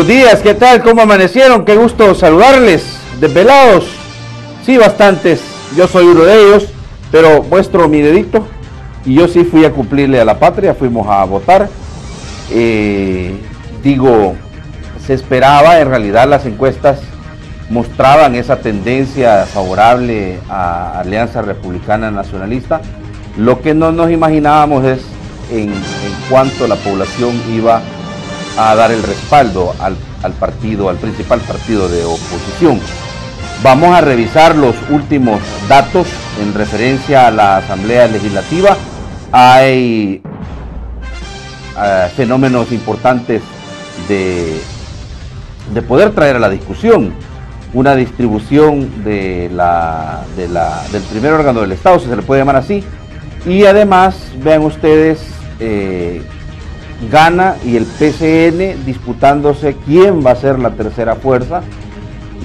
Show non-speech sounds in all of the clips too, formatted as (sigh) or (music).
Buenos días, ¿qué tal? ¿Cómo amanecieron? Qué gusto saludarles. Desvelados. Sí, bastantes. Yo soy uno de ellos, pero muestro mi dedito. Y yo sí fui a cumplirle a la patria, fuimos a votar. Eh, digo, se esperaba, en realidad las encuestas mostraban esa tendencia favorable a Alianza Republicana Nacionalista. Lo que no nos imaginábamos es en, en cuanto la población iba dar el respaldo al, al partido, al principal partido de oposición. Vamos a revisar los últimos datos en referencia a la Asamblea Legislativa. Hay uh, fenómenos importantes de, de, poder traer a la discusión. Una distribución de la, de la, del primer órgano del Estado, si se le puede llamar así. Y además, vean ustedes, eh, gana y el PCN disputándose quién va a ser la tercera fuerza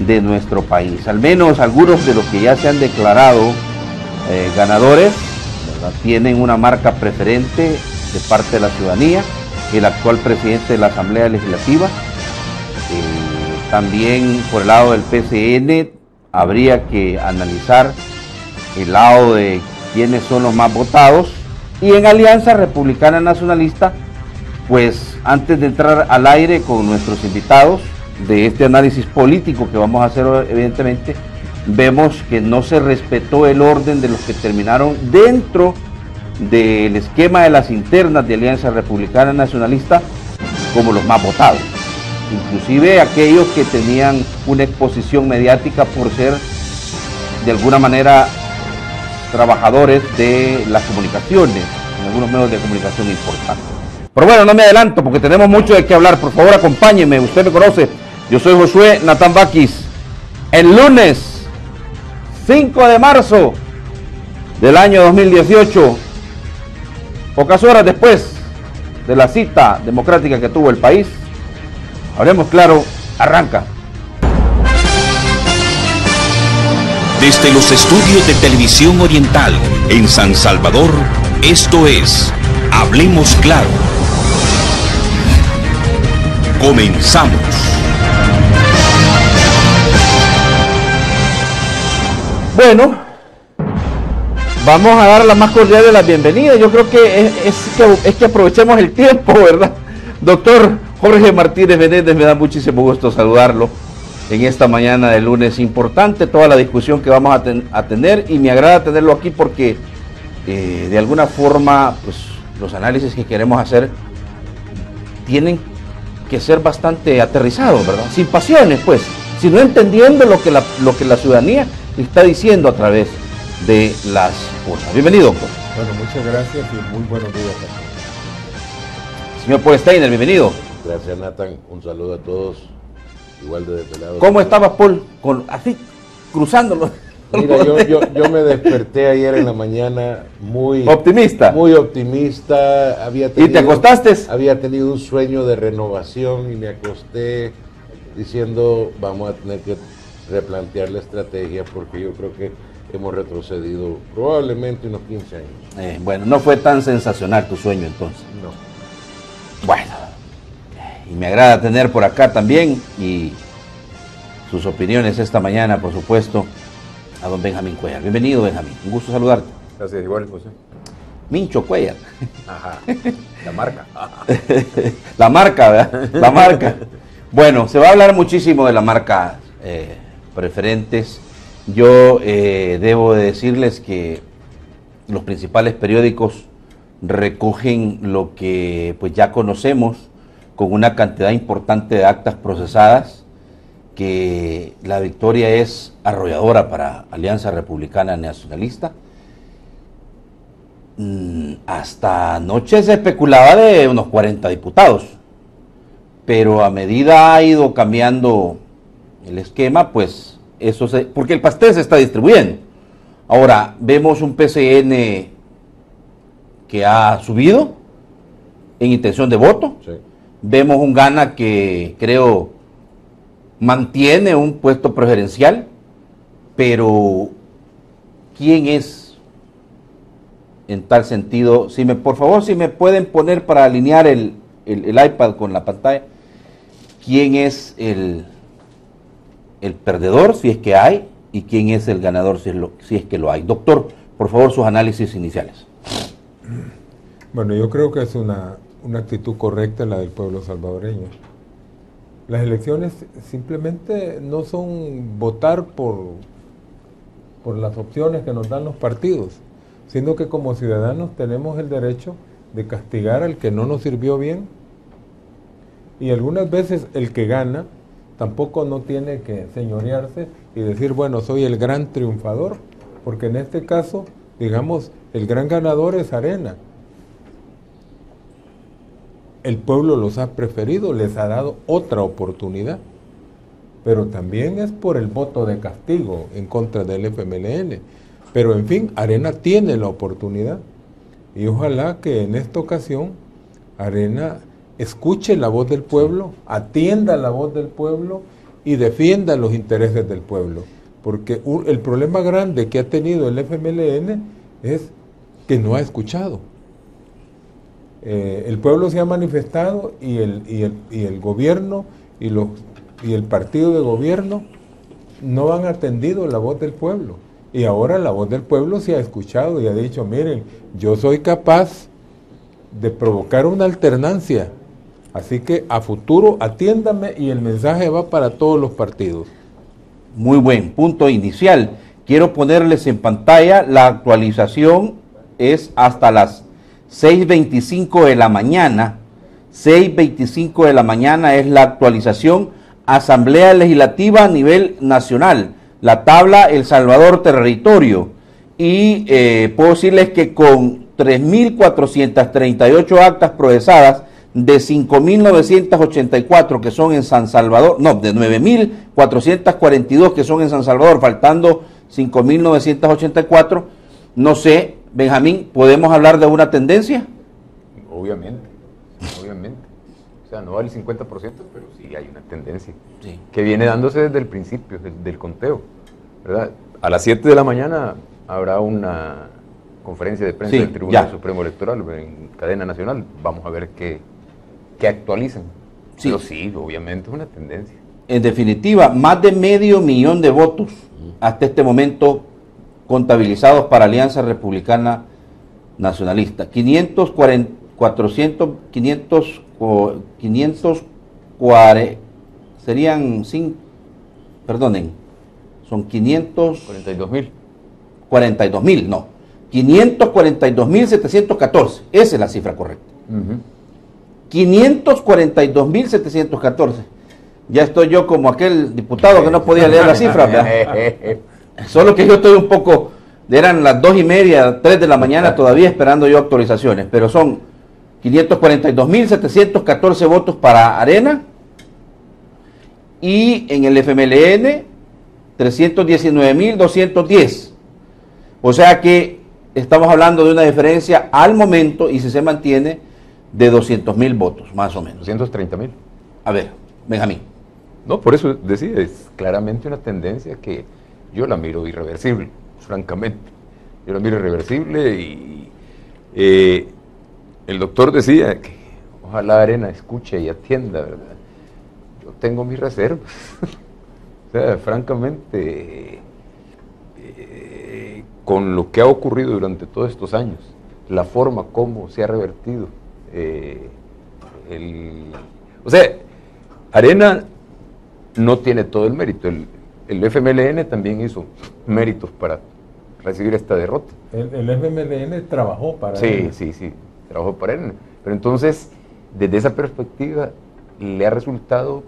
de nuestro país. Al menos algunos de los que ya se han declarado eh, ganadores tienen una marca preferente de parte de la ciudadanía, el actual presidente de la Asamblea Legislativa. Eh, también por el lado del PCN habría que analizar el lado de quiénes son los más votados y en Alianza Republicana Nacionalista pues antes de entrar al aire con nuestros invitados de este análisis político que vamos a hacer evidentemente, vemos que no se respetó el orden de los que terminaron dentro del esquema de las internas de Alianza Republicana Nacionalista como los más votados. Inclusive aquellos que tenían una exposición mediática por ser de alguna manera trabajadores de las comunicaciones, en algunos medios de comunicación importantes. Pero bueno, no me adelanto porque tenemos mucho de qué hablar. Por favor, acompáñeme. Usted me conoce. Yo soy Josué Natán Baquis. El lunes 5 de marzo del año 2018, pocas horas después de la cita democrática que tuvo el país, hablemos claro, arranca. Desde los estudios de televisión oriental en San Salvador, esto es Hablemos Claro. Comenzamos. Bueno, vamos a dar la más cordial de la bienvenida. Yo creo que es, que es, que aprovechemos el tiempo, ¿verdad? Doctor Jorge Martínez Menéndez, me da muchísimo gusto saludarlo en esta mañana de lunes. Importante toda la discusión que vamos a tener y me agrada tenerlo aquí porque eh, de alguna forma pues, los análisis que queremos hacer tienen que ser bastante aterrizados, ¿verdad? Sin pasiones, pues, sino entendiendo lo que la, lo que la ciudadanía está diciendo a través de las urnas. Bienvenido, doctor. Bueno, muchas gracias y muy buenos días a todos. Señor Paul Steiner, bienvenido. Gracias, Nathan. Un saludo a todos, igual de desvelados. ¿Cómo estaba Paul? Con, así, cruzándolo. Mira, yo, yo, yo, me desperté ayer en la mañana muy optimista. Muy optimista. Había tenido, ¿Y te acostaste? Había tenido un sueño de renovación y me acosté diciendo vamos a tener que replantear la estrategia porque yo creo que hemos retrocedido probablemente unos 15 años. Eh, bueno, no fue tan sensacional tu sueño entonces. No. Bueno, y me agrada tener por acá también y sus opiniones esta mañana, por supuesto, a don Benjamín Cuellar. Bienvenido, Benjamín. Un gusto saludarte. Gracias, igual, José. Mincho Cuellar. Ajá. La marca. (laughs) la marca, ¿verdad? La marca. Bueno, se va a hablar muchísimo de la marca eh, preferentes. Yo eh, debo de decirles que los principales periódicos recogen lo que pues ya conocemos con una cantidad importante de actas procesadas que la victoria es arrolladora para Alianza Republicana Nacionalista. Mm, hasta anoche se especulaba de unos 40 diputados, pero a medida ha ido cambiando el esquema, pues eso se... porque el pastel se está distribuyendo. Ahora, vemos un PCN que ha subido en intención de voto. Sí. Vemos un Gana que creo mantiene un puesto preferencial, pero ¿quién es en tal sentido? Si me, por favor, si me pueden poner para alinear el, el, el iPad con la pantalla, quién es el, el perdedor, si es que hay, y quién es el ganador, si es, lo, si es que lo hay. Doctor, por favor, sus análisis iniciales. Bueno, yo creo que es una, una actitud correcta la del pueblo salvadoreño. Las elecciones simplemente no son votar por, por las opciones que nos dan los partidos, sino que como ciudadanos tenemos el derecho de castigar al que no nos sirvió bien. Y algunas veces el que gana tampoco no tiene que señorearse y decir, bueno, soy el gran triunfador, porque en este caso, digamos, el gran ganador es Arena. El pueblo los ha preferido, les ha dado otra oportunidad, pero también es por el voto de castigo en contra del FMLN. Pero en fin, Arena tiene la oportunidad y ojalá que en esta ocasión Arena escuche la voz del pueblo, atienda la voz del pueblo y defienda los intereses del pueblo. Porque el problema grande que ha tenido el FMLN es que no ha escuchado. Eh, el pueblo se ha manifestado y el, y el, gobierno y, los, y el partido de gobierno no han atendido la voz del pueblo. Y ahora la voz del pueblo se ha escuchado y ha dicho, miren, yo soy capaz de provocar una alternancia Así que a futuro atiéndame y el mensaje va para todos los partidos. Muy buen punto inicial. Quiero ponerles en pantalla la actualización es hasta las 6.25 de la mañana. 6.25 de la mañana es la actualización Asamblea Legislativa a nivel nacional. La tabla El Salvador Territorio. Y eh, puedo decirles que con 3.438 actas procesadas, de 5.984 que son en San Salvador, no, de 9.442 que son en San Salvador, faltando 5.984, no sé, Benjamín, ¿podemos hablar de una tendencia? Obviamente, obviamente. O sea, no al 50%, pero sí hay una tendencia que viene dándose desde el principio del, conteo. ¿verdad? A las 7 de la mañana habrá una conferencia de prensa del Tribunal Supremo Electoral en cadena nacional. Vamos a ver qué, que actualicen. Sí. Pero sí, obviamente es una tendencia. En definitiva, más de medio millón de votos hasta este momento contabilizados para Alianza Republicana Nacionalista. 540, 400, 500, 540, serían, sin, perdonen, son 500... 42 mil. 42 mil, no. 542 mil 714. Esa es la cifra correcta. 542.714. Ya estoy yo como aquel diputado que no podía leer la cifra. (laughs) Solo que yo estoy un poco, eran las dos y media, tres de la mañana todavía esperando yo actualizaciones, pero son 542.714 votos para Arena y en el FMLN 319.210. O sea que estamos hablando de una diferencia al momento y si se mantiene de 200 mil votos, más o menos. 230 mil. A ver, Benjamín. No, por eso decía, es claramente una tendencia que yo la miro irreversible, francamente. Yo la miro irreversible y eh, el doctor decía que ojalá Arena escuche y atienda, ¿verdad? Yo tengo mis reservas. (laughs) o sea, francamente, eh, con lo que ha ocurrido durante todos estos años, la forma como se ha revertido eh, o sea, Arena no tiene todo el mérito. El, el, FMLN también hizo méritos para recibir esta derrota. El, el FMLN trabajó para Sí, sí, sí, trabajó para Arena. Pero entonces, desde esa perspectiva, le ha resultado,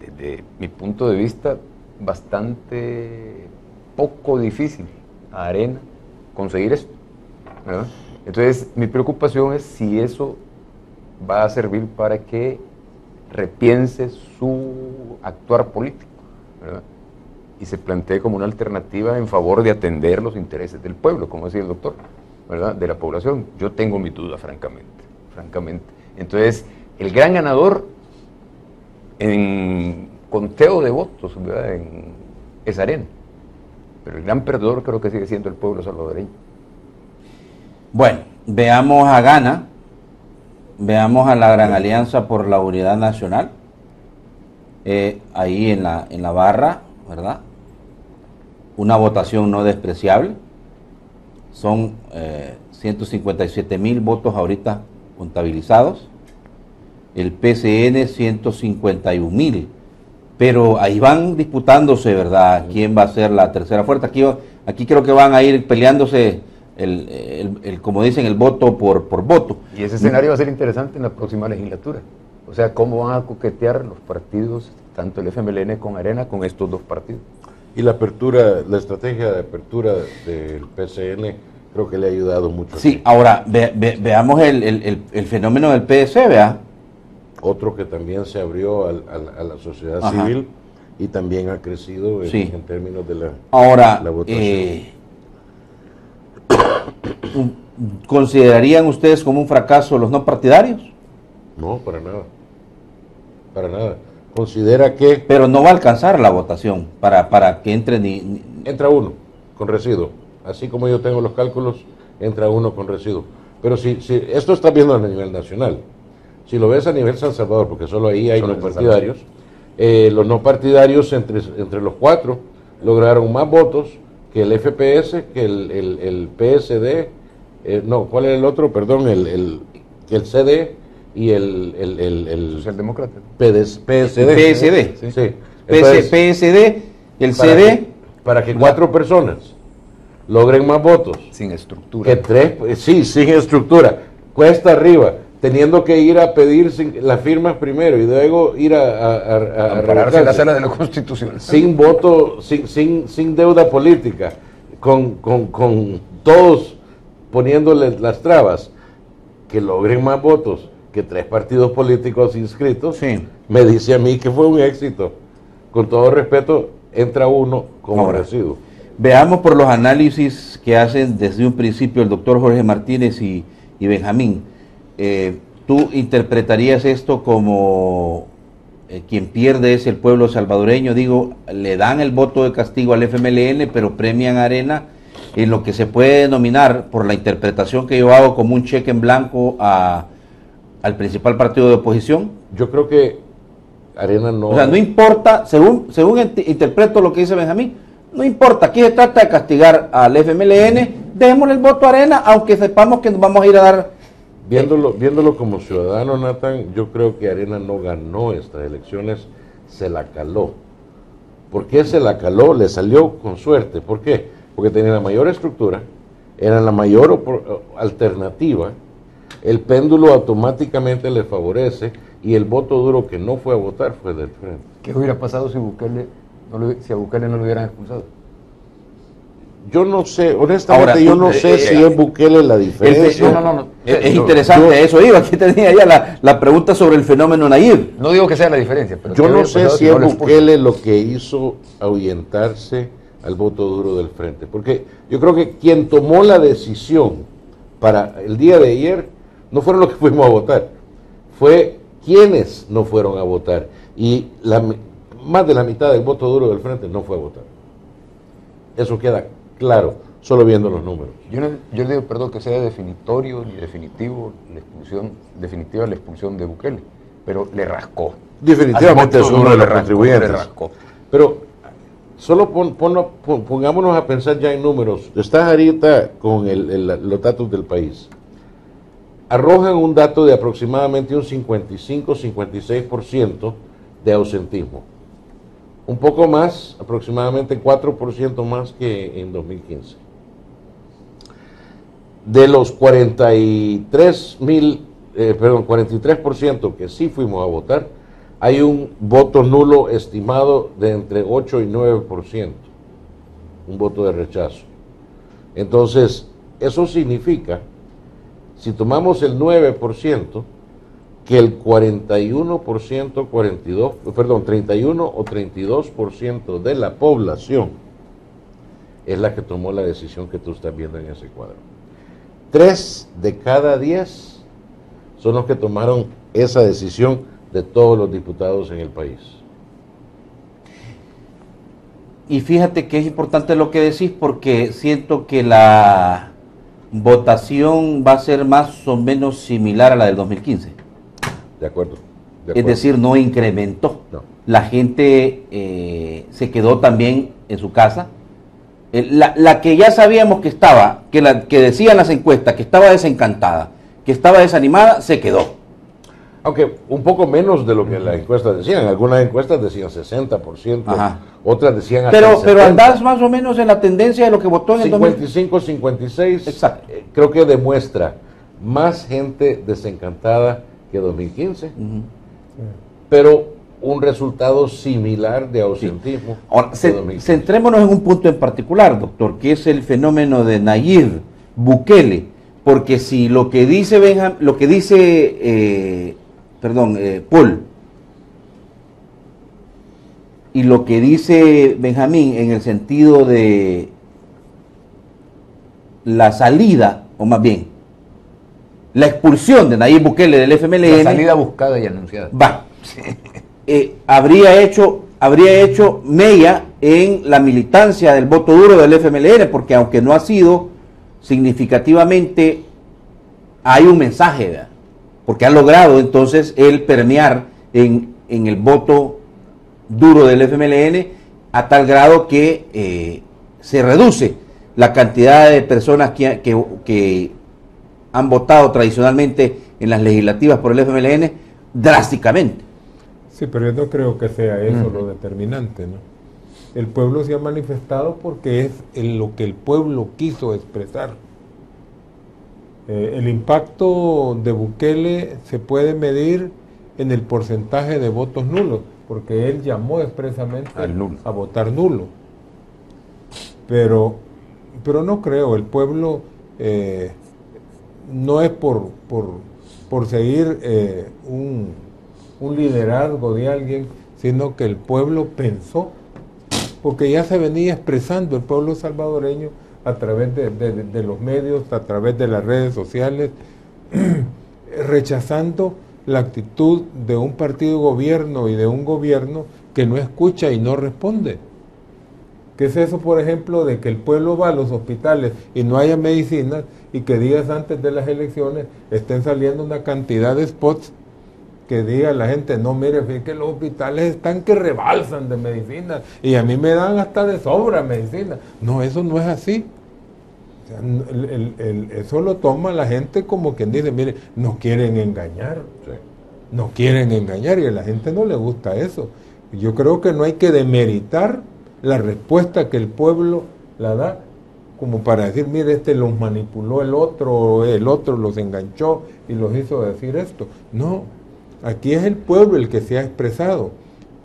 desde mi punto de vista, bastante poco difícil a Arena conseguir esto. Entonces, mi preocupación es si eso va a servir para que repiense su actuar político y se plantee como una alternativa en favor de atender los intereses del pueblo, como decía el doctor, ¿verdad? de la población. Yo tengo mi duda, francamente, francamente. Entonces, el gran ganador en conteo de votos es Arena, pero el gran perdedor creo que sigue siendo el pueblo salvadoreño. Bueno, veamos a Gana, Veamos a la Gran Alianza por la Unidad Nacional. eh, ahí en la, en la barra, ¿verdad? Una votación no despreciable. Son eh, 157 mil votos ahorita contabilizados. El PCN 151 mil. Pero ahí van disputándose, ¿verdad? ¿Quién va a ser la tercera fuerza? Aquí, aquí creo que van a ir peleándose, el, el- el- como dicen, el voto por, por voto. Y ese escenario va a ser interesante en la próxima legislatura. O sea, cómo van a coquetear los partidos, tanto el FMLN con Arena, con estos dos partidos. Y la apertura, la estrategia de apertura del PCN creo que le ha ayudado mucho. Sí, ahora ve- ve- veamos el, el- el- el fenómeno del PS, vea. Otro que también se abrió al- al- a la sociedad Ajá. civil y también ha crecido en, Sí. en términos de la... Ahora, La votación. eh, (coughs) ¿considerarían ustedes como un fracaso los no partidarios? No, para nada. Para nada. Considera que Pero no va a alcanzar la votación para, para que entre ni, ni- entra uno con residuo. Así como yo tengo los cálculos, entra uno con residuo. Pero si, si esto está viendo a nivel nacional. Si lo ves a nivel San Salvador, porque solo ahí hay Solo no partidarios, eh, los no partidarios entre, entre los cuatro lograron más votos que el FPS, que el, el- el PSD, eh, no, ¿cuál era el otro? Perdón, el, el- que el CD y el, el, el, el Socialdemócrata. PDS PSD. PSD. Sí. Entonces, PSD, el para CD, que- para que cuatro personas logren más votos Sin estructura. que tres, pues, sí, sin estructura, cuesta arriba, teniendo que ir a pedir sin- las firmas primero y luego ir a, a, a- a- en la sala de la Constitución. sin voto, sin, sin, sin deuda política, con, con, con todos poniéndole las trabas, que logren más votos que tres partidos políticos inscritos, Sí. me dice a mí que fue un éxito. Con todo respeto, entra uno como Ahora. residuo. veamos por los análisis que hacen desde un principio el doctor Jorge Martínez y, y Benjamín. Eh, ¿Tú interpretarías esto como eh, quien pierde es el pueblo salvadoreño? Digo, le dan el voto de castigo al FMLN, pero premian a Arena en lo que se puede denominar, por la interpretación que yo hago, como un cheque en blanco a- al principal partido de oposición. Yo creo que Arena no... O sea, no importa, según, según interpreto lo que dice Benjamín, no importa, aquí se trata de castigar al FMLN, démosle el voto a Arena, aunque sepamos que nos vamos a ir a dar... Viéndolo, viéndolo como ciudadano, Nathan, yo creo que Arena no ganó estas elecciones, se la caló. ¿Por qué se la caló? Le salió con suerte. ¿Por qué? Porque tenía la mayor estructura, era la mayor alternativa, el péndulo automáticamente le favorece y el voto duro que no fue a votar fue del frente. ¿Qué hubiera pasado si, Bukele no lo- si a Bukele no lo hubieran expulsado? Yo no sé, honestamente Ahora, yo no eh, sé eh, si es Bukele la diferencia. no, no, no. Es, interesante yo- eso, iba, aquí tenía ya la, la pregunta sobre el fenómeno Nayib. No digo que sea la diferencia, pero Yo ¿qué no sé si no es? Bukele lo que hizo ahuyentarse al voto duro del frente, porque yo creo que quien tomó la decisión para el día de ayer no fueron los que fuimos a votar, fue quienes no fueron a votar y la más de la mitad del voto duro del frente no fue a votar. Eso queda claro, solo viendo los números. Yo, no, yo le digo, perdón, que sea definitorio ni definitivo la expulsión, definitiva la expulsión de Bukele, pero le rascó. Definitivamente es uno de los contribuyentes. le rascó. Pero solo pon- ponlo- pon- pongámonos a pensar ya en números. Estás ahorita con el- el- los datos del país. Arrojan un dato de aproximadamente un 55-56% de ausentismo. Un poco más, aproximadamente 4% más que en 2015. De los 43 mil, eh, perdón, 43% que sí fuimos a votar, hay un voto nulo estimado de entre 8 y 9%, un voto de rechazo. Entonces, eso significa, si tomamos el 9%, que el 41%, 42, perdón, 31 o 32% de la población es la que tomó la decisión que tú estás viendo en ese cuadro. Tres de cada diez son los que tomaron esa decisión de todos los diputados en el país. Y fíjate que es importante lo que decís porque siento que la votación va a ser más o menos similar a la del 2015. ¿De acuerdo? De Es decir, no incrementó. No. la gente eh, se quedó también en su casa. Eh, La, la que ya sabíamos que estaba, que, la, que decían las encuestas, que estaba desencantada, que estaba desanimada, se quedó. Aunque un poco menos de lo que las encuestas decían. Algunas encuestas decían 60%, Ajá. otras decían hasta Pero, el pero 70%. andás más o menos en la tendencia de lo que votó en el 2000. 55, 56, Exacto. eh, creo que demuestra más gente desencantada que 2015, Ujú. pero un resultado similar de ausentismo. Ahora, que ce- 2015. centrémonos en un punto en particular, doctor, que es el fenómeno de Nayib Bukele, porque si lo que dice Benjam- lo que dice, eh, perdón, eh, Paul, y lo que dice Benjamín en el sentido de la salida, o más bien, la expulsión de Nayib Bukele del FMLN, La salida buscada y anunciada. va, eh, habría hecho habría hecho mella en la militancia del voto duro del FMLN, porque aunque no ha sido significativamente, hay un mensaje, ¿verdad? Porque ha logrado entonces él permear en, en el voto duro del FMLN a tal grado que eh, se reduce la cantidad de personas que, que- que han votado tradicionalmente en las legislativas por el FMLN drásticamente. Sí, pero yo no creo que sea eso lo determinante, ¿no? El pueblo se ha manifestado porque es en lo que el pueblo quiso expresar. Eh, el impacto de Bukele se puede medir en el porcentaje de votos nulos, porque él llamó expresamente a votar nulo. Pero, pero no creo, el pueblo eh, no es por, por, por seguir eh, un, un liderazgo de alguien, sino que el pueblo pensó, porque ya se venía expresando el pueblo salvadoreño a través de, de- los medios, a través de las redes sociales, (clears throat) rechazando la actitud de un partido gobierno y de un gobierno que no escucha y no responde. ¿Qué es eso, por ejemplo, de que el pueblo va a los hospitales y no haya medicinas y que días antes de las elecciones estén saliendo una cantidad de spots que diga la gente, no, mire, fíjate que los hospitales están que rebalsan de medicinas y a mí me dan hasta de sobra medicina. No, eso no es así. O sea, n- el- el- el- eso lo toma la gente como quien dice, mire, nos quieren engañar. Sí. Nos quieren engañar y a la gente no le gusta eso. Yo creo que no hay que demeritar la respuesta que el pueblo la da como para decir, mire, este los manipuló el otro, el otro los enganchó y los hizo decir esto. No, aquí es el pueblo el que se ha expresado.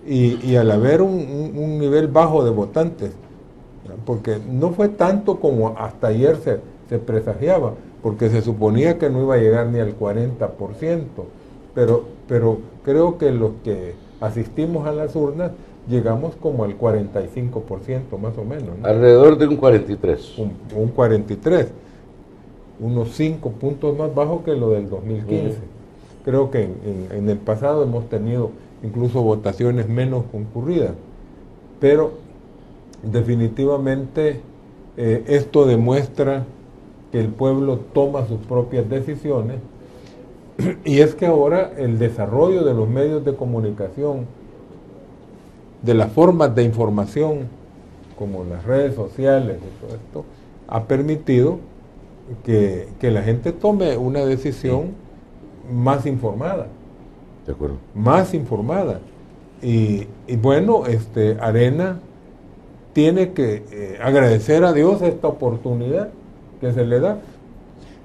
Y, y al haber un, un- un nivel bajo de votantes, porque no fue tanto como hasta ayer se, se presagiaba, porque se suponía que no iba a llegar ni al 40%, pero, pero creo que los que asistimos a las urnas llegamos como al 45% más o menos, ¿no? Alrededor de un 43. un, un 43, unos 5 puntos más bajo que lo del 2015. Ujú. Creo que en, el pasado hemos tenido incluso votaciones menos concurridas, pero definitivamente eh, esto demuestra que el pueblo toma sus propias decisiones (clears throat) y es que ahora el desarrollo de los medios de comunicación, de las formas de información, como las redes sociales todo esto, ha permitido que, que la gente tome una decisión más informada, De acuerdo. más informada. Y, y bueno, este, Arena tiene que eh, agradecer a Dios esta oportunidad que se le da.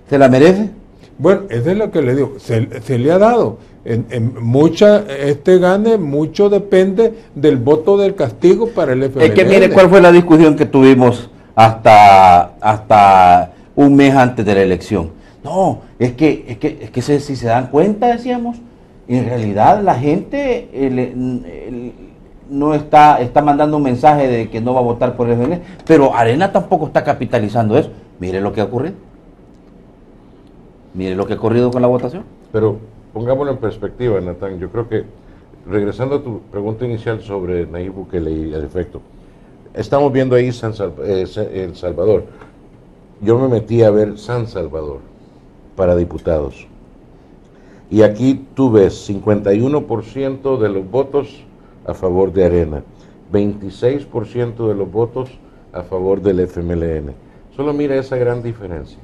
¿Se la merece? Bueno, eso es lo que le digo, se, se le ha dado. En, en mucha, este gane, mucho depende del voto del castigo para el FMLN. Es que mire cuál fue la discusión que tuvimos hasta, hasta un mes antes de la elección. No, es que, es que, es que si se dan cuenta, decíamos, en realidad la gente eh, no está, está mandando un mensaje de que no va a votar por el FMLN, pero Arena tampoco está capitalizando eso. Mire lo que ha ocurrido. Mire lo que ha ocurrido con la votación. Pero pongámoslo en perspectiva, Natán. Yo creo que, regresando a tu pregunta inicial sobre Nayib Bukele y el efecto, estamos viendo ahí San Sal- eh, El Salvador. Yo me metí a ver San Salvador para diputados. Y aquí tú ves 51% de los votos a favor de Arena, 26% de los votos a favor del FMLN. Solo mira esa gran diferencia.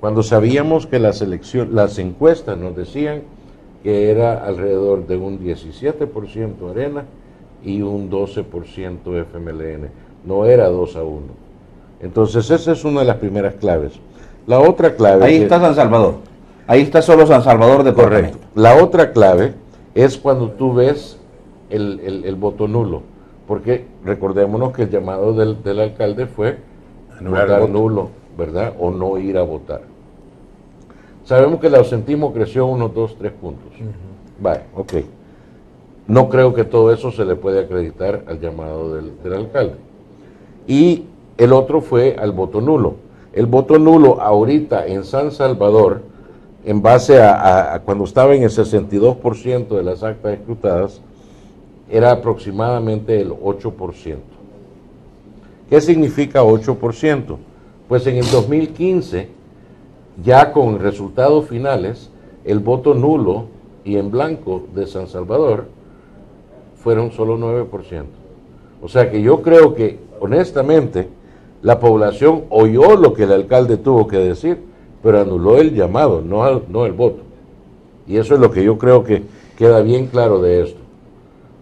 Cuando sabíamos que las, las encuestas nos decían que era alrededor de un 17% Arena y un 12% FMLN. No era 2 a 1. Entonces esa es una de las primeras claves. La otra clave... Ahí está San Salvador. Ahí está solo San Salvador de Correcto. La otra clave es cuando tú ves el, el- el voto nulo. Porque recordémonos que el llamado del, del alcalde fue Anular votar voto. nulo, ¿verdad? O no ir a votar. Sabemos que el ausentismo creció unos 2, 3 puntos. Vale, ok. No creo que todo eso se le puede acreditar al llamado del, del alcalde. Y el otro fue al voto nulo. El voto nulo ahorita en San Salvador, en base a, cuando estaba en el 62% de las actas escrutadas, era aproximadamente el 8%. ¿Qué significa 8%? Pues en el 2015, ya con resultados finales, el voto nulo y en blanco de San Salvador fueron solo 9%. O sea que yo creo que, honestamente, la población oyó lo que el alcalde tuvo que decir, pero anuló el llamado, no, al- no el voto. Y eso es lo que yo creo que queda bien claro de esto.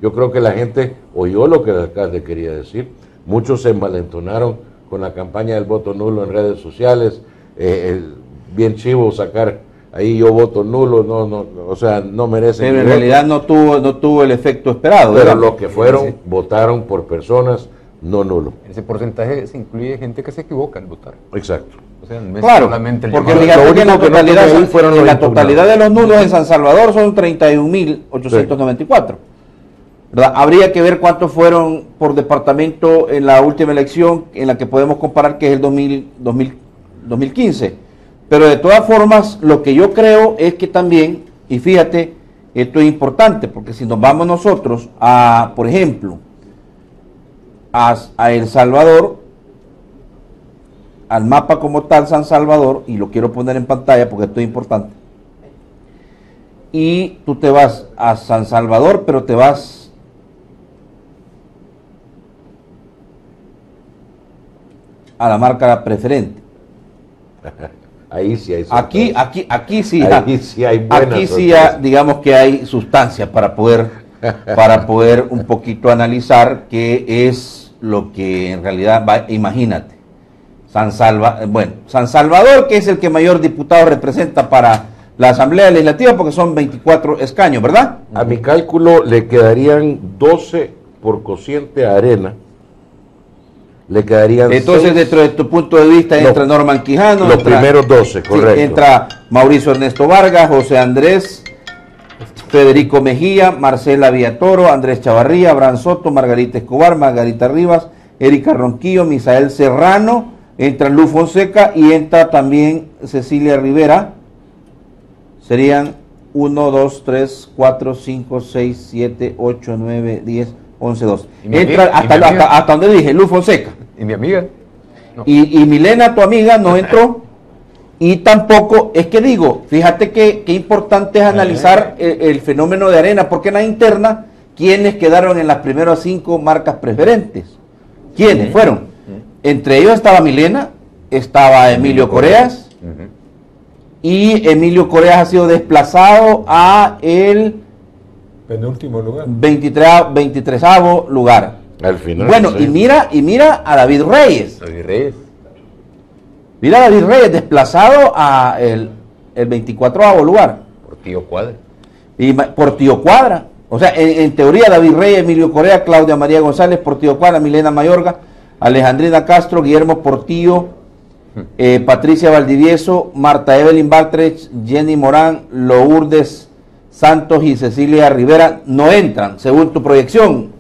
Yo creo que la gente oyó lo que el alcalde quería decir. Muchos se envalentonaron con la campaña del voto nulo en redes sociales. eh, el- bien chivo sacar ahí yo voto nulo, no, no, o sea, no merecen. Pero en voto. realidad no tuvo, no tuvo el efecto esperado. Pero ¿verdad? los que fueron votaron por personas no nulo. En ese porcentaje se incluye gente que se equivoca al votar. Exacto. O sea, no es Claro, solamente el porque Lo que en la único que no totalidad, fueron en los la totalidad de los nulos en San Salvador son 31.894. ¿verdad? Habría que ver cuántos fueron por departamento en la última elección, en la que podemos comparar que es el 2000, 2000 2015. Pero de todas formas, lo que yo creo es que también, y fíjate, esto es importante, porque si nos vamos nosotros a, por ejemplo, a, a El Salvador, al mapa como tal San Salvador, y lo quiero poner en pantalla porque esto es importante, y tú te vas a San Salvador, pero te vas a la marca preferente. (laughs) Ahí sí hay Aquí, sorpresa. aquí, aquí sí, Aquí sí hay buena aquí sí ha- digamos que hay sustancia para poder, para poder un poquito analizar qué es lo que en realidad va, imagínate. San Salva, bueno, San Salvador, que es el que mayor diputado representa para la Asamblea Legislativa, porque son 24 escaños, ¿verdad? A mi cálculo le quedarían 12 por cociente a arena. Le quedarían Entonces, dentro de tu punto de vista, entra Norman Quijano. los entra- primeros 12, Sí, correcto. entra Mauricio Ernesto Vargas, José Andrés, Federico Mejía, Marcela Villatoro, Andrés Chavarría, Abraham Soto, Margarita Escobar, Margarita Rivas, Erika Ronquillo, Misael Serrano, entra Luz Fonseca y entra también Cecilia Rivera. Serían 1, 2, 3, 4, 5, 6, 7, 8, 9, 10, 11, 12. Y mi Entra hasta, hasta, hasta donde dije, Luz Fonseca. Y mi amiga, no. Y, y Milena, tu amiga, no (laughs) entró. Y tampoco, es que digo, fíjate que, que importante es analizar el, el fenómeno de arena, porque en la interna, ¿quiénes quedaron en las primeras cinco marcas preferentes? ¿Quiénes fueron? Entre ellos estaba Milena, estaba Emilio Coreas, Ujú. y Emilio Coreas ha sido desplazado a el Penúltimo lugar. 23, 23 lugar. Al final. Bueno, sí. y mira, y mira a David Reyes. David Reyes. Mira a David Reyes desplazado a el, el 24 lugar. Por tío Cuadra. Y por Tío Cuadra. O sea, en, en teoría David Reyes, Emilio Corea, Claudia María González, por Tío Cuadra, Milena Mayorga, Alejandrina Castro, Guillermo Portillo, eh, Patricia Valdivieso, Marta Evelyn Bartrech, Jenny Morán, Lourdes Santos y Cecilia Rivera no entran, según tu proyección,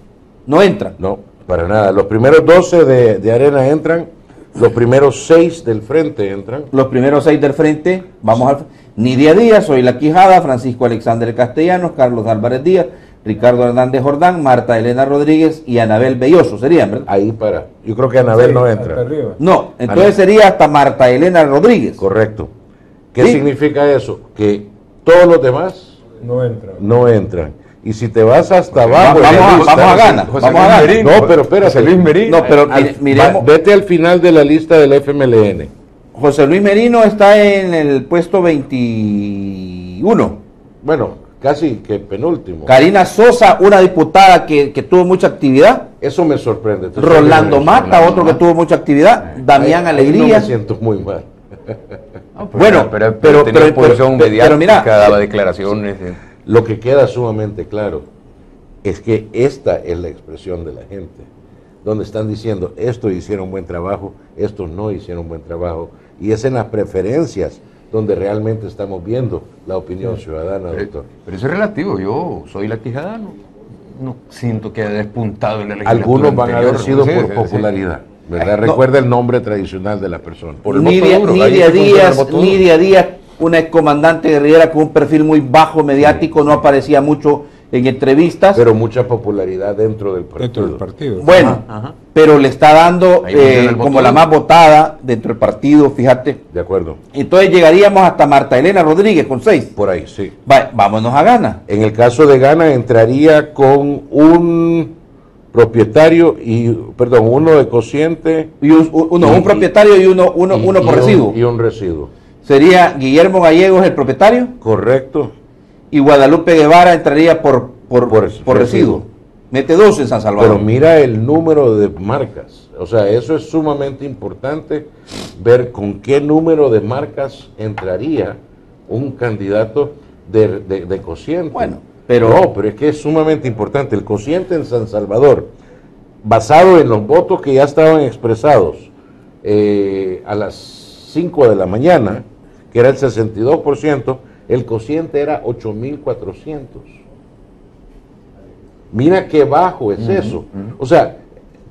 no entran. No, para nada. Los primeros 12 de, de arena entran, los primeros 6 del frente entran. Los primeros seis del frente, vamos al Nidia Díaz, Soy La Quijada, Francisco Alexander Castellanos, Carlos Álvarez Díaz, Ricardo Hernández Jordán, Marta Elena Rodríguez y Anabel Belloso, serían, ¿verdad? Ahí para. Yo creo que Anabel Sí, no entra. No, entonces sería hasta Marta Elena Rodríguez. Correcto. ¿Qué Sí. significa eso? Que todos los demás No entra. no entran. Y si te vas hasta abajo, vamos, a, vamos ganar. José Vamos a Luis ganar. Merino. No, pero espérate. José Luis Merino. No, pero Al- mire- miremos. va- vete al final de la lista del FMLN. José Luis Merino está en el puesto 21. Bueno, casi que penúltimo. Karina Sosa, una diputada que, que tuvo mucha actividad. Eso me sorprende. Rolando. Mata, otro que tuvo mucha actividad. Damián Ahí- ahí No Alegría. me siento muy mal. No, pero- Bueno, pero, pero- tenía pero- pero- pero mira, daba declaraciones. eh. Lo que queda sumamente claro es que esta es la expresión de la gente, donde están diciendo, esto hicieron buen trabajo, estos no hicieron buen trabajo, y es en las preferencias donde realmente estamos viendo la opinión ciudadana, Pero, doctor. pero eso es relativo. Yo soy latijadano. No siento que haya despuntado en la legislatura Algunos van a haber sido Sí, por sí, popularidad, ¿verdad? No. Recuerda el nombre tradicional de la persona. Por el voto Nidia, duro, Díaz, voto duro. Nidia Díaz, una excomandante guerrillera con un perfil muy bajo mediático, no aparecía mucho en entrevistas. Pero mucha popularidad dentro del partido. dentro del partido. bueno, Ajá, ajá. pero le está dando eh, como la más votada dentro del partido, fíjate. De acuerdo. Entonces llegaríamos hasta Marta Elena Rodríguez con seis. Por ahí, sí. Va- vámonos a Gana. En el caso de Gana entraría con un propietario y, perdón, uno de cociente. Y un, uno, Y- un propietario y uno, uno, y- uno y por un- residuo. Y un residuo. Sería Guillermo Gallegos el propietario Correcto. y Guadalupe Guevara entraría por, por, Por- por, residuo. residuo. Mete dos en San Salvador. Pero mira el número de marcas. O sea, eso es sumamente importante ver con qué número de marcas entraría un candidato de, de- de cociente. Bueno, pero- No, pero es que es sumamente importante. El cociente en San Salvador, basado en los votos que ya estaban expresados eh, a las 5 de la mañana, que era el 62%, el cociente era 8.400. Mira qué bajo es eso. O sea,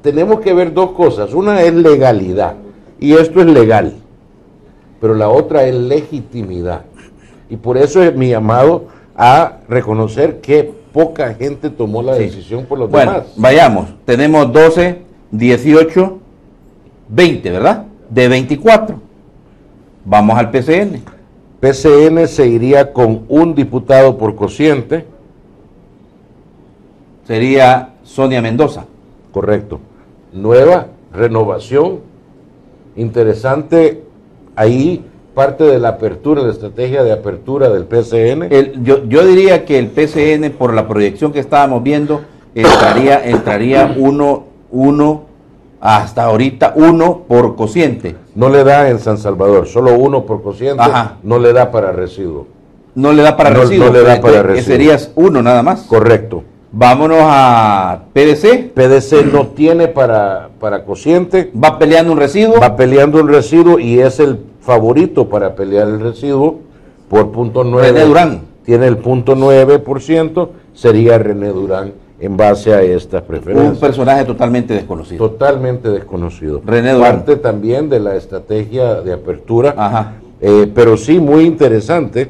tenemos que ver dos cosas. Una es legalidad, y esto es legal, pero la otra es legitimidad. Y por eso es mi llamado a reconocer que poca gente tomó la Sí. decisión por los Bueno, demás. vayamos. Tenemos 12, 18, 20, ¿verdad? De 24. Vamos al PCN. PCN se iría con un diputado por cociente, Sería Sonia Mendoza. correcto. Nueva renovación, interesante ahí parte de la apertura, la estrategia de apertura del PCN. El- yo, yo diría que el PCN, por la proyección que estábamos viendo, entraría, entraría uno, uno, hasta ahorita uno por cociente. No le da en San Salvador, solo uno por cociente, Ajá. no le da para residuo. No le da para No- residuo. no le da para que residuo. Serías uno nada más. Correcto. Vámonos a PDC. PDC no tiene para, para cociente, Va peleando un residuo. va peleando el residuo y es el favorito para pelear el residuo por punto 9. René Durán. Tiene el punto 9%, sería René Durán en base a estas un preferencias. personaje totalmente desconocido. Totalmente desconocido. René. Parte también de la estrategia de apertura. Ajá. Eh, pero sí, muy interesante.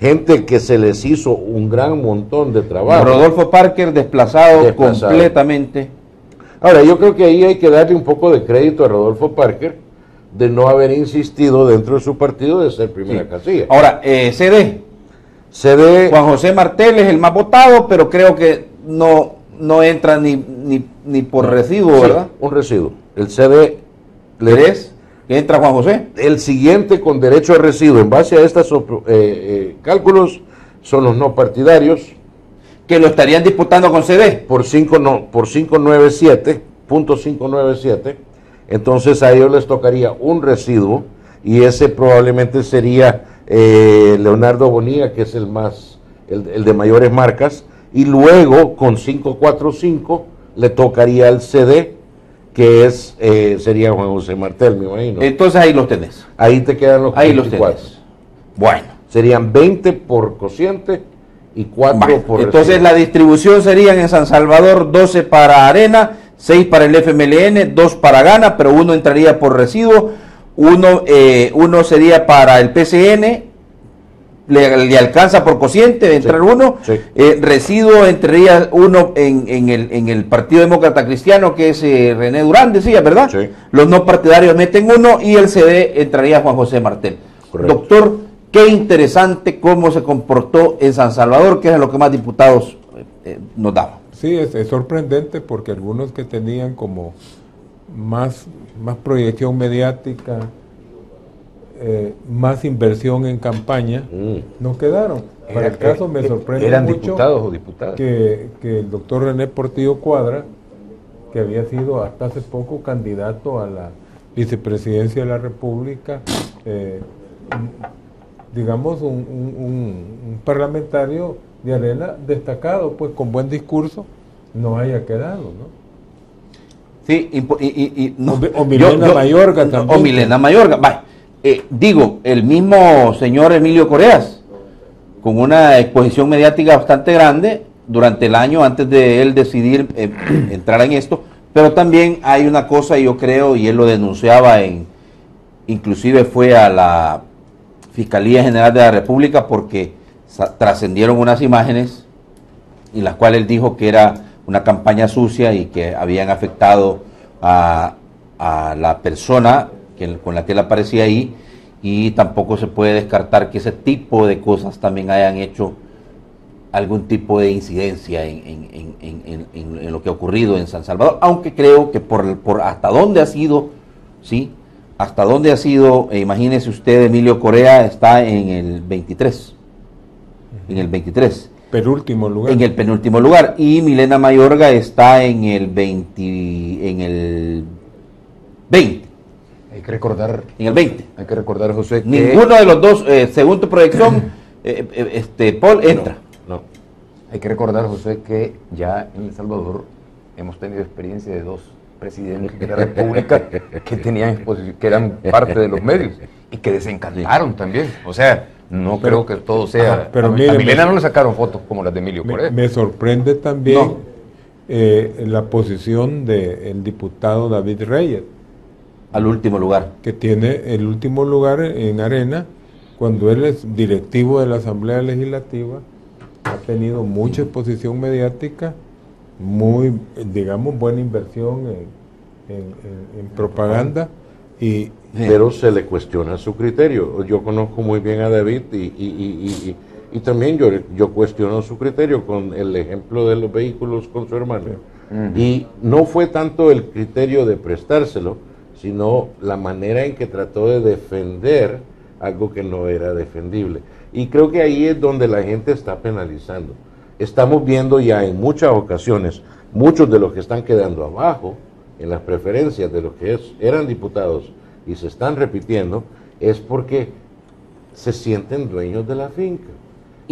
Gente que se les hizo un gran montón de trabajo. Rodolfo Parker desplazado, Desplazado. completamente. Ahora, yo creo que ahí hay que darle un poco de crédito a Rodolfo Parker de no haber insistido dentro de su partido de ser primera Sí. casilla. Ahora, eh, CD. CD, Juan José Martel es el más votado, pero creo que no, no entra ni, ni, ni por residuo, sí, ¿verdad? un residuo. El CD, le- ¿Crees que entra Juan José? el siguiente con derecho a residuo, en base a estos cálculos, son los no partidarios. Que lo estarían disputando con CD. por 5 no, por 597, punto 597, entonces a ellos les tocaría un residuo y ese probablemente sería eh, Leonardo Bonilla, que es el más el, el de mayores marcas, y luego con 545 le tocaría al CD, que es eh, sería Juan José Martel, me imagino. Entonces ahí los tenés. Ahí te quedan los Ahí los 24. tenés. Bueno. Serían 20 por cociente y 4 Bueno, por entonces la distribución serían en San Salvador 12 para Arena, 6 para el FMLN, 2 para Gana, pero uno entraría por residuo, uno, eh, uno sería para el PCN, le, le alcanza por cociente de entrar Sí, uno, sí. eh, residuo entraría uno en, en el, en el Partido Demócrata Cristiano, que es eh, René Durán, decía, ¿verdad? Sí. Los no partidarios meten uno y el CD entraría Juan José Martel. Correcto. Doctor, qué interesante cómo se comportó en San Salvador, que es lo que más diputados eh, eh, nos daba. Sí, es, es sorprendente porque algunos que tenían como más, más proyección mediática, eh, más inversión en campaña, Mm. no quedaron. Para el caso me sorprende ¿Eran mucho diputados o diputadas? que, que el doctor René Portillo Cuadra, que había sido hasta hace poco candidato a la vicepresidencia de la República, eh, digamos, un, un- un- un parlamentario de arena destacado, pues con buen discurso, no haya quedado, ¿no? Sí, y, y- y- no, O Mi- o Milena Mayorga también. O Milena Mayorga. Va, eh, digo, el mismo señor Emilio Coreas, con una exposición mediática bastante grande durante el año antes de él decidir eh, (clears throat) entrar en esto, pero también hay una cosa, yo creo, y él lo denunciaba en, inclusive fue a la Fiscalía General de la República porque trascendieron unas imágenes y las cuales él dijo que era una campaña sucia y que habían afectado a, a la persona que, con la que él aparecía ahí y tampoco se puede descartar que ese tipo de cosas también hayan hecho algún tipo de incidencia en, lo que ha ocurrido en San Salvador, aunque creo que por, por hasta dónde ha sido, ¿sí? Hasta dónde ha sido, eh, imagínese usted, Emilio Corea está en el 23, en el 23 Penúltimo lugar. en el penúltimo lugar. Y Milena Mayorga está en el 20 en el 20 Hay que recordar, en el 20 hay que recordar, José, que... ninguno de los dos eh, según tu proyección (clears throat) eh, eh, este Paul entra No. Hay que recordar, José, que ya en El Salvador hemos tenido experiencia de dos presidentes de la República que tenían que eran parte de los medios y que desencantaron también. O sea, no creo que todo sea. Ajá, pero a, mire, a Milena me- no le sacaron fotos como las de Emilio Me, me sorprende también No. eh, la posición del diputado David Reyes, al último lugar que tiene el último lugar en Arena, cuando él es directivo de la Asamblea Legislativa, ha tenido mucha exposición mediática, muy, digamos, buena inversión en, en- en- en propaganda y pero se le cuestiona su criterio. Yo conozco muy bien a David y, y- y- y- y también yo, yo cuestiono su criterio con el ejemplo de los vehículos con su hermano. Y no fue tanto el criterio de prestárselo, sino la manera en que trató de defender algo que no era defendible. Y creo que ahí es donde la gente está penalizando. Estamos viendo ya en muchas ocasiones, muchos de los que están quedando abajo en las preferencias de los que eran diputados y se están repitiendo, es porque se sienten dueños de la finca.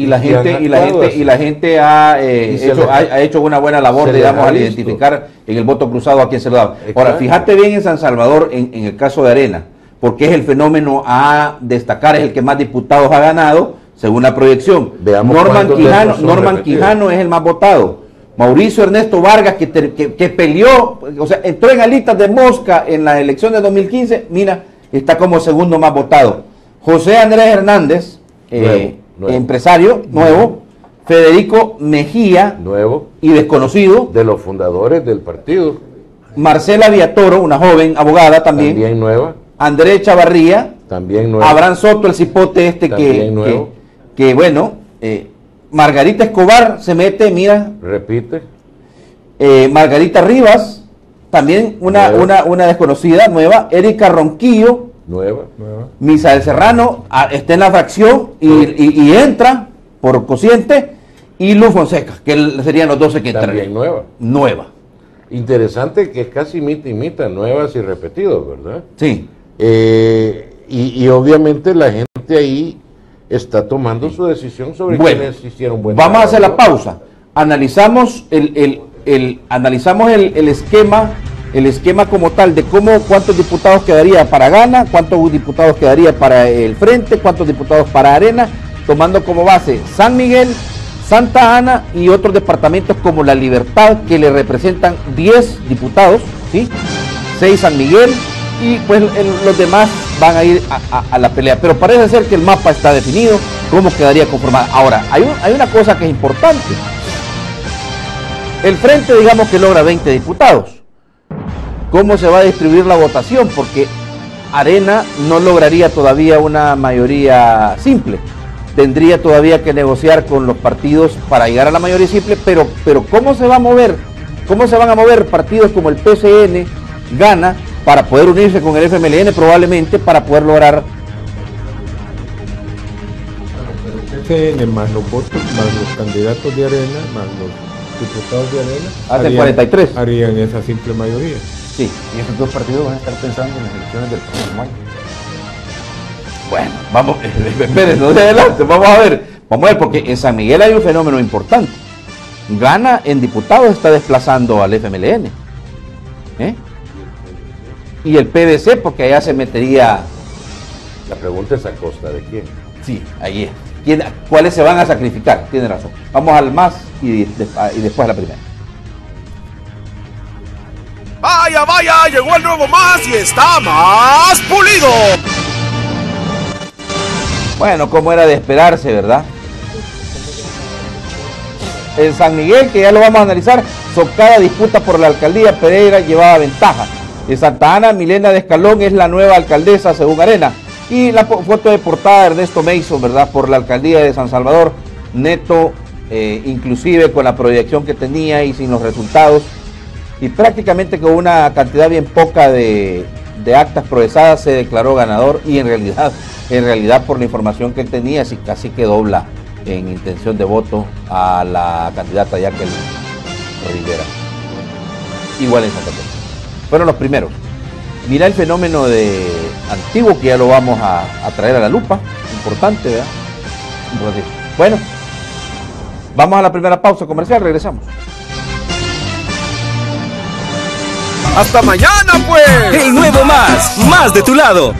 Y la gente y la gente y la gente ha, eh, hecho, le- ha, ha hecho una buena labor digamos al identificar en el voto cruzado a quién se lo daba ahora Exacto. fíjate bien en San Salvador en, en el caso de Arena porque es el fenómeno a destacar es el que más diputados ha ganado según la proyección. Veamos Norman Quijano Norman. Quijano es el más votado. Mauricio Ernesto Vargas que, que, que peleó o sea entró en alitas de mosca en la elección de 2015 mira está como segundo más votado. José Andrés Hernández eh, Nuevo, nuevo. empresario nuevo, Federico Mejía. Nuevo, y desconocido, de los fundadores del partido, Marcela Viatoro, una joven abogada también, también nueva, André Chavarría, también nueva. Abraham Soto, el cipote este que, También que, nuevo. que, bueno, eh, Margarita Escobar se mete, mira, Repite, eh, Margarita Rivas, también una, Nueva. una, una desconocida nueva, Erika Ronquillo, nueva. nueva. Misael Serrano ah, está en la fracción y, y- y entra por cociente, y Luz Fonseca, que serían los 12 que También entrarían. nueva. Nueva. Interesante que es casi imita, imita, nuevas y repetidos, ¿verdad? Sí. Eh, y, y obviamente la gente ahí está tomando su decisión sobre Bueno, quiénes hicieron buen vamos a hacer la pausa. Analizamos el, el- el- analizamos el, el esquema, el esquema como tal de cómo cuántos diputados quedaría para Gana, cuántos diputados quedaría para el Frente, cuántos diputados para Arena, tomando como base San Miguel, Santa Ana y otros departamentos como La Libertad que le representan 10 diputados, ¿sí? 6 San Miguel y pues los demás van a ir a, la pelea. Pero parece ser que el mapa está definido, cómo quedaría conformado. Ahora, hay una cosa que es importante. El frente, digamos que logra 20 diputados. ¿Cómo se va a distribuir la votación? Porque Arena no lograría todavía una mayoría simple. tendría todavía que negociar con los partidos para llegar a la mayoría simple, pero, pero ¿cómo se va a mover? ¿Cómo se van a mover partidos como el PCN, Gana, para poder unirse con el FMLN probablemente para poder lograr más los votos, más los candidatos de Arena, más los diputados de Arena, Hacen harían- 43. harían esa simple mayoría. Sí, Y esos dos partidos van a estar pensando en las elecciones del próximo año. bueno, vamos, (laughs) espérense, no se adelante, vamos a ver, vamos a ver, porque en San Miguel hay un fenómeno importante. Gana en diputados está desplazando al FMLN. ¿eh? Y el PDC, porque allá se metería, La pregunta es a costa de quién. sí, ahí es. ¿Quién- ¿Cuáles se van a sacrificar? Tiene razón. Vamos al más y, y después a la primera. Vaya, vaya, llegó el nuevo más y está más pulido. Bueno, como era de esperarse, ¿verdad? En San Miguel, que ya lo vamos a analizar, cada disputa por la alcaldía, Pereira llevaba ventaja. En Santa Ana, Milena de Escalón es la nueva alcaldesa, según Arena. Y la foto de portada de Ernesto Mason, ¿verdad? Por la alcaldía de San Salvador, neto, eh, inclusive con la proyección que tenía y sin los resultados. Y prácticamente con una cantidad bien poca de, de actas procesadas se declaró ganador y en realidad, en realidad por la información que él tenía, sí, casi que dobla en intención de voto a la candidata Jacqueline Rivera. Igual en Santa Fe. Fueron los primeros. Mira el fenómeno de antiguo que ya lo vamos a, a traer a la lupa. Importante, ¿verdad? Bueno, vamos a la primera pausa comercial, regresamos. Hasta mañana, pues. El nuevo más, más de tu lado.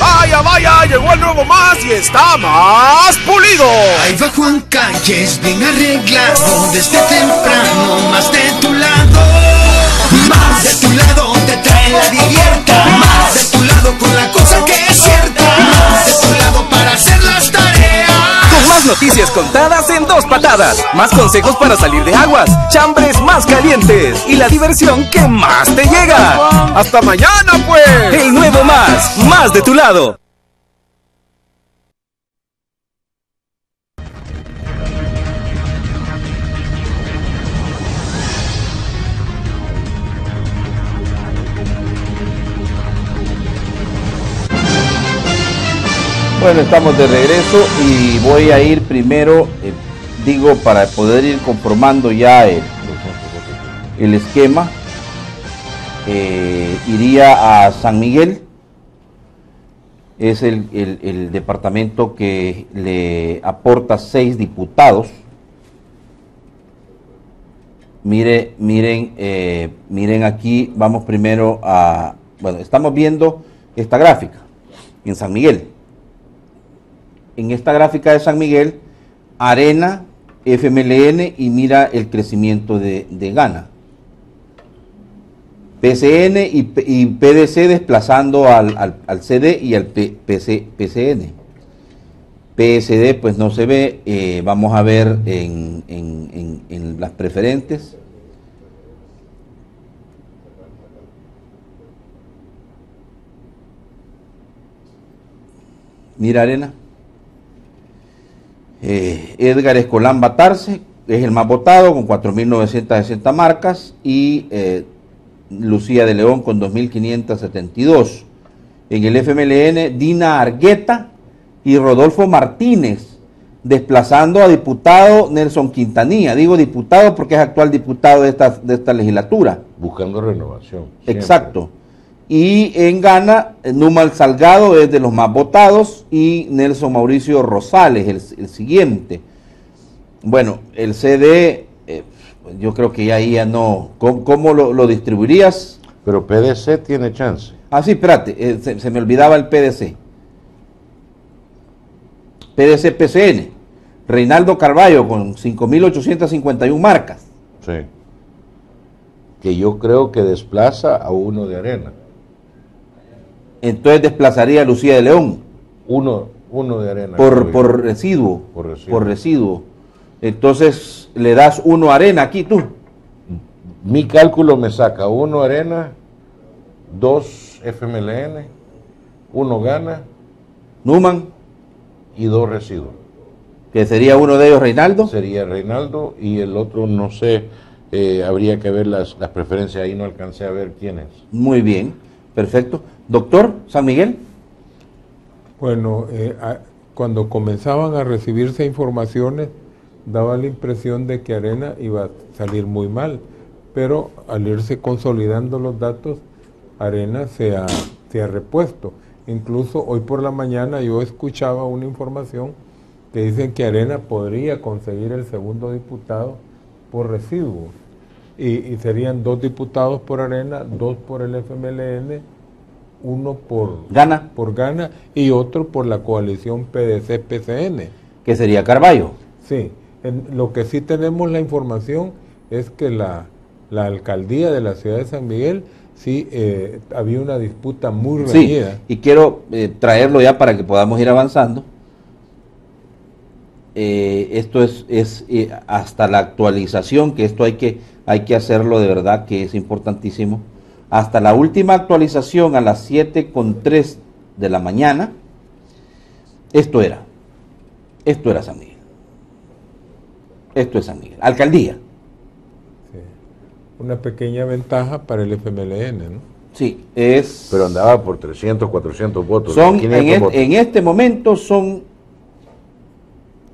Vaya, vaya, llegó el nuevo más y está más pulido. Ahí va Juan Calles, bien arreglado desde temprano, más de tu lado. Más de tu lado te trae la divierta. Más de tu lado con la cosa que más noticias contadas en dos patadas. Más consejos para salir de aguas. Chambres más calientes. Y la diversión que más te llega. Hasta mañana, pues. El nuevo más, más de tu lado. Bueno, estamos de regreso y voy a ir primero, eh, digo, para poder ir conformando ya el, el esquema. eh, iría a San Miguel, es el, el- departamento que le aporta seis diputados. Mire, miren, eh, miren aquí, vamos primero a, bueno, estamos viendo esta gráfica en San Miguel en esta gráfica de San Miguel, Arena, FMLN y mira el crecimiento de, de Gana. PCN y, PDC desplazando al, al- CD y al PC PCN. PSD pues no se ve, eh, vamos a ver en las preferentes. Mira Arena. Eh, Edgar Escolán Batarse es el más votado con 4.960 marcas y eh, Lucía de León con 2.572. En el FMLN, Dina Argueta y Rodolfo Martínez, desplazando a diputado Nelson Quintanilla. Digo diputado porque es actual diputado de esta, de esta legislatura. Buscando renovación. siempre. Exacto. Y en Ghana, Numal Salgado es de los más votados y Nelson Mauricio Rosales, el, el siguiente. Bueno, el CD, eh, yo creo que ya ahí ya no. ¿Cómo, cómo lo, lo distribuirías? Pero PDC tiene chance. Ah, sí, espérate, eh, se, se me olvidaba el PDC. PDC PCN. Reinaldo Carballo con 5.851 marcas. Sí. Que yo creo que desplaza a uno de arena. Entonces desplazaría a Lucía de León. Uno, uno de arena. por, por residuo. Por residuo. Por residuo. Entonces le das uno arena aquí tú. mi cálculo me saca uno Arena, dos FMLN, uno Gana Numan, y dos residuos. que sería uno de ellos Reinaldo. Sería Reinaldo y el otro no sé, eh, habría que ver las, las preferencias, ahí no alcancé a ver quién es. Muy bien, perfecto. Doctor San Miguel. Bueno, eh, cuando comenzaban a recibirse informaciones, daba la impresión de que Arena iba a salir muy mal, pero al irse consolidando los datos, Arena se ha, se ha repuesto. Incluso hoy por la mañana yo escuchaba una información que dicen que Arena podría conseguir el segundo diputado por residuos. Y, y serían dos diputados por Arena, dos por el FMLN, uno por Gana, por Gana y otro por la coalición PDC-PCN. que sería Carballo. Sí, en- lo que sí tenemos la información es que la, la alcaldía de la ciudad de San Miguel sí eh, había una disputa muy Sí, reñida. y quiero eh, traerlo ya para que podamos ir avanzando. Eh, esto es, es eh, hasta la actualización, que esto hay que, hay que hacerlo de verdad, que es importantísimo. Hasta la última actualización a las 7 con 3 de la mañana, esto era. Esto era San Miguel. Esto es San Miguel. Alcaldía. Sí. Una pequeña ventaja para el FMLN, ¿no? Sí, es. Pero andaba por 300, 400 votos. Son, 500 en, votos. en este momento son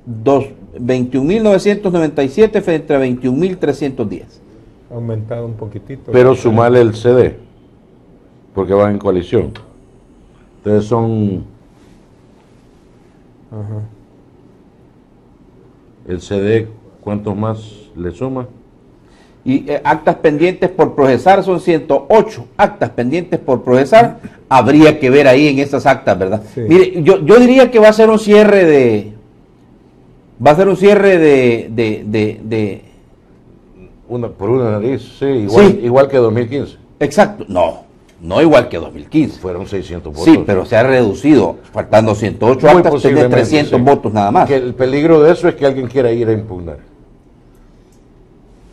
dos- 21.997 frente a 21.310. Ha aumentado un poquitito. Pero sumarle el CD, porque van en coalición. Entonces son Ajá. el CD, ¿cuántos más le suma? Y eh, actas pendientes por procesar son 108 actas pendientes por procesar. Habría que ver ahí en esas actas, ¿verdad? Sí. Mire, yo, yo diría que va a ser un cierre de. Va a ser un cierre de. de, de, de- Una, por una nariz, sí, igual, Sí. igual que 2015. exacto. No, no igual que 2015. Fueron 600 votos. Sí, pero se ha reducido, faltando 108 Muy actas, tener posiblemente, 300 sí. votos nada más. Que el peligro de eso es que alguien quiera ir a impugnar.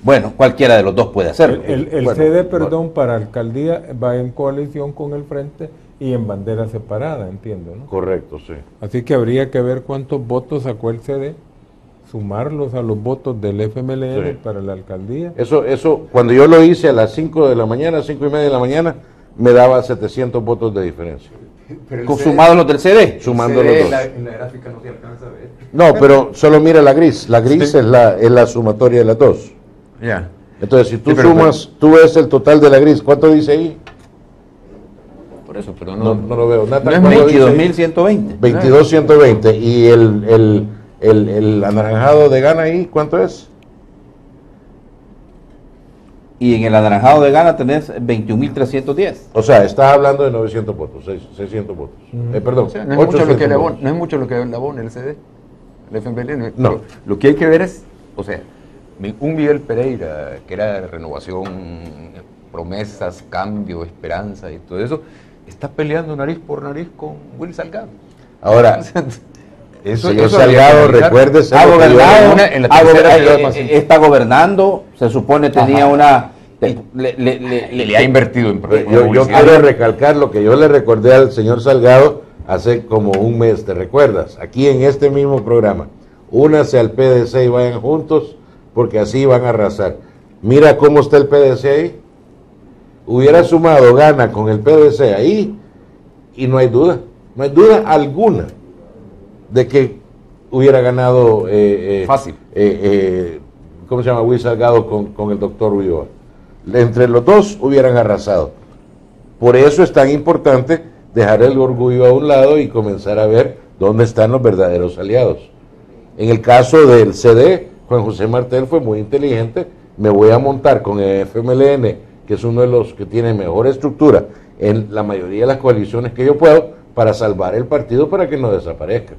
Bueno, cualquiera de los dos puede hacerlo. el- el Bueno, CD, perdón, para alcaldía va en coalición con el Frente y en bandera separada, entiendo, ¿no? Correcto, sí. Así que habría que ver cuántos votos sacó el CD, sumarlos a los votos del FMLN Sí. para la alcaldía. Eso, eso, cuando yo lo hice a las 5 de la mañana, 5 y media de la mañana, me daba 700 votos de diferencia. Consumados los del CD. Sumando los dos. En la gráfica no se alcanza a ver. No, pero solo mira la gris. La gris es, la, es la sumatoria de las dos. Ya. Entonces, si tú Sí, pero- sumas, tú ves el total de la gris. ¿Cuánto dice ahí? Por eso, pero No, no. no lo veo. Nathan, no es ¿cuánto dice ahí? 22.120. 22,120. ¿Y el, el, el, el anaranjado de gana ahí cuánto es? Y en el anaranjado de Gana tenés 21.310. O sea, estás hablando de 900 votos, seis- 600 votos. Eh, perdón, O sea, no, es mucho lo 800 que votos. no es mucho lo que le abona el CD, el FMLN. No. Lo, lo que hay que ver es, o sea, un Miguel Pereira, que era renovación, promesas, cambio, esperanza y todo eso, está peleando nariz por nariz con Will Salgado. Ahora, (laughs) Eso, señor eso Salgado, recuérdese Ha lo que yo- gobernado, una- en la ha tercera gober- ciudad eh, eh, está gobernando, se supone tenía Ajá. una... le- le- le- le- Y le ha invertido en Yo, yo quiero recalcar lo que yo le recordé al señor Salgado hace como un mes, ¿te recuerdas? Aquí en este mismo programa. Únase al PDC y vayan juntos, porque así van a arrasar. Mira cómo está el PDC ahí. Hubiera sumado gana con el PDC ahí y no hay duda, no hay duda alguna de que hubiera ganado eh, eh, Fácil. eh, ¿cómo se llama? Luis Salgado con, con el doctor Ulloa. Entre los dos hubieran arrasado. Por eso es tan importante dejar el orgullo a un lado y comenzar a ver dónde están los verdaderos aliados. En el caso del CD, Juan José Martel fue muy inteligente. Me voy a montar con el FMLN, que es uno de los que tiene mejor estructura en la mayoría de las coaliciones que yo puedo, para salvar el partido para que no desaparezca.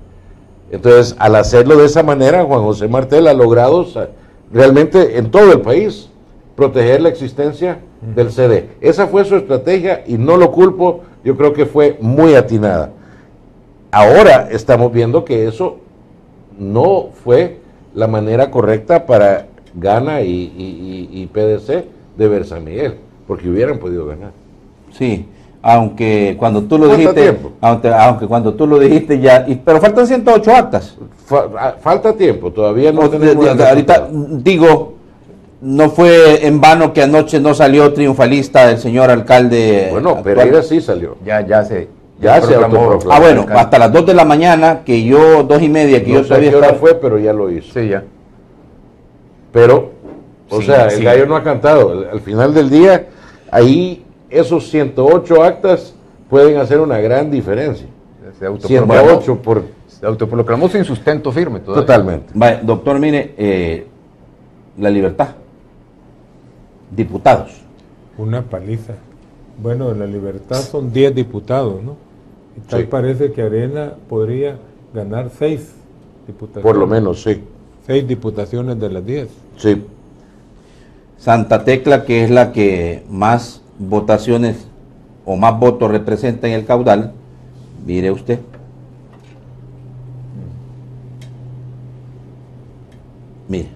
Entonces, al hacerlo de esa manera, Juan José Martel ha logrado realmente en todo el país proteger la existencia del CD. Esa fue su estrategia y no lo culpo, yo creo que fue muy atinada. Ahora estamos viendo que eso no fue la manera correcta para Gana y, y- y- y PDC de ver San Miguel, porque hubieran podido ganar. Sí, aunque cuando tú lo dijiste, aunque, aunque cuando tú lo dijiste ya, y- pero faltan 108 actas. Fa- falta tiempo, todavía no O- tenemos de- ahorita digo, no fue en vano que anoche no salió triunfalista el señor alcalde. Bueno, actual. Pereira sí salió. Ya, ya se, Ya se proclamó. autoproclamó. Ah, bueno, hasta las 2 de la mañana, que yo, dos y media, que no yo sabía qué hora estar- fue, pero ya lo hizo. Sí, ya. Pero, o Sí, sea, sí. el gallo no ha cantado. Al final del día, ahí esos 108 actas pueden hacer una gran diferencia. Se autoproclamó, 108 por... se autoproclamó sin sustento firme todavía. Totalmente. Doctor, mire, eh, la libertad. Diputados. Una paliza. Bueno, la libertad son 10 diputados, ¿no? Y tal Sí. parece que Arena podría ganar 6 diputaciones. Por lo menos, sí. 6 diputaciones de las 10. Sí. Santa Tecla, que es la que más votaciones o más votos representa en el caudal, mire usted. Mire.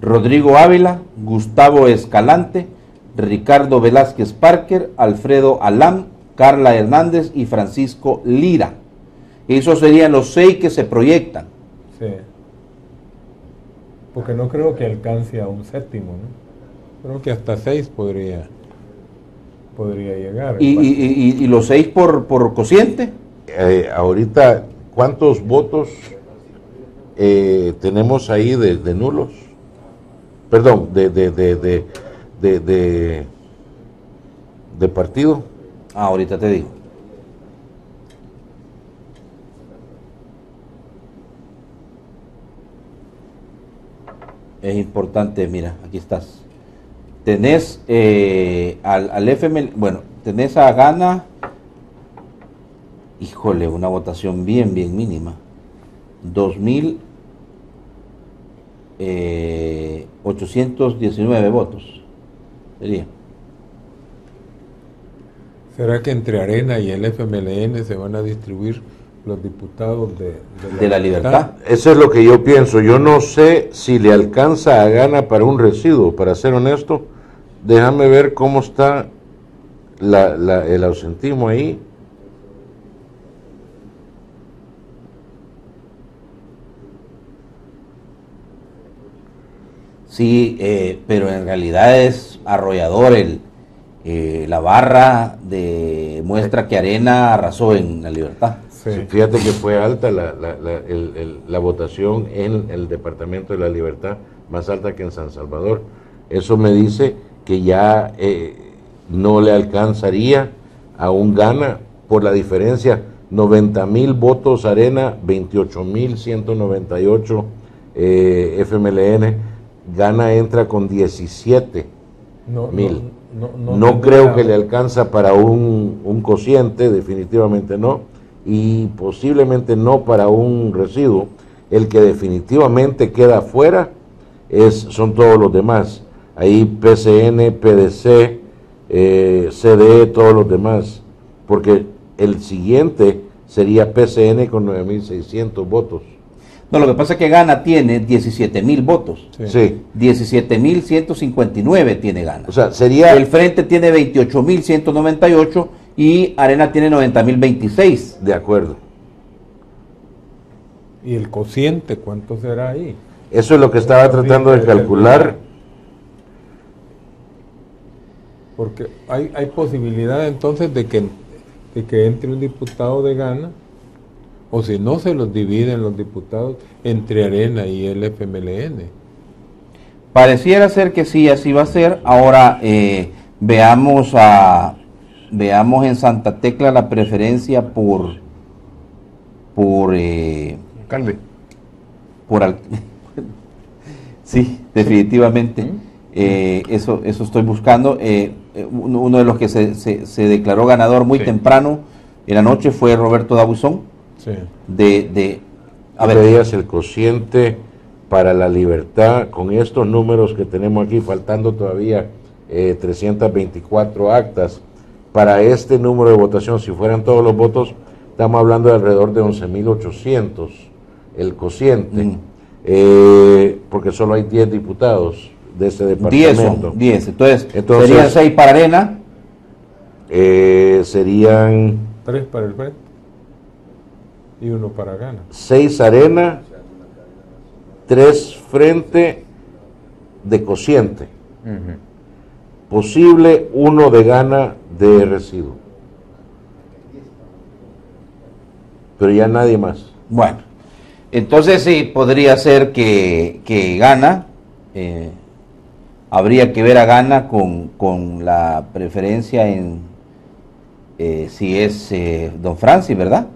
Rodrigo Ávila, Gustavo Escalante, Ricardo Velázquez Parker, Alfredo Alam, Carla Hernández y Francisco Lira. Esos serían los seis que se proyectan. Sí. Porque no creo que alcance a un séptimo, ¿no? Creo que hasta 6 podría, podría llegar. Y, y- y- y los seis por, por cociente. Eh, ahorita, ¿cuántos votos eh, tenemos ahí de, de nulos? Perdón, de, de, de, de, de, de- de partido. Ah, ahorita te digo. Es importante, mira, aquí estás. Tenés eh, al, al FML, bueno, tenés a Gana, híjole, una votación bien, bien mínima. 2.819 eh, 819 votos. Sería. ¿Será que entre Arena y el FMLN se van a distribuir los diputados de, De la libertad. Eso es lo que yo pienso. Yo no sé si le alcanza a gana para un residuo, para ser honesto. Déjame ver cómo está la- la- el ausentismo ahí. Sí, eh, pero en realidad es arrollador el eh, la barra de muestra que Arena arrasó en la libertad. Sí. Fíjate que fue alta la, la- la- el- el- la votación en el Departamento de la Libertad, más alta que en San Salvador. Eso me dice que ya eh, no le alcanzaría a un gana por la diferencia 90 mil votos Arena, 28 mil 198 eh, FMLN. Gana entra con 17 No, mil. no, No, no tendría- creo que le alcanza para un, un cociente, definitivamente no, y posiblemente no para un residuo. El que definitivamente queda afuera es, son todos los demás. Ahí PCN, PDC, eh, CDE, todos los demás. Porque el siguiente sería PCN con 9.600 votos. No, lo que pasa es que Gana tiene 17 mil votos. Sí. Sí. 17 mil 159 tiene Gana. O sea, sería... El Frente tiene 28 mil 198 y Arena tiene 90 mil 26. De acuerdo. ¿Y el cociente cuánto será ahí? Eso es lo que estaba tratando de calcular. Porque hay, hay posibilidad entonces de que, de que entre un diputado de Gana, o si no se los dividen los diputados entre Arena y el FMLN. Pareciera ser que sí, así va a ser. Ahora eh, veamos a veamos en Santa Tecla la preferencia por por eh, Alcalde. por al- (laughs) sí, definitivamente. Eh, eso eso estoy buscando. Eh, uno, de los que se, se- se declaró ganador muy Sí. temprano en la noche fue Roberto Dabuzón Sí. de de a ver, el cociente para la libertad con estos números que tenemos aquí, faltando todavía eh, 324 actas. Para este número de votación, si fueran todos los votos, estamos hablando de alrededor de 11.800 el cociente, Mm. eh, porque solo hay 10 diputados. De ese 10 departamento. son, 10. Entonces, Entonces- serían 6 para Arena. Eh, serían Tres para el frente y uno para Gana. 6 arena, 3 frente de cociente. Posible uno de gana de residuo. Pero ya nadie más. Bueno, entonces sí, podría ser que, que gana. eh, habría que ver a gana con, con la preferencia en eh, si es eh, Don Francis, ¿verdad?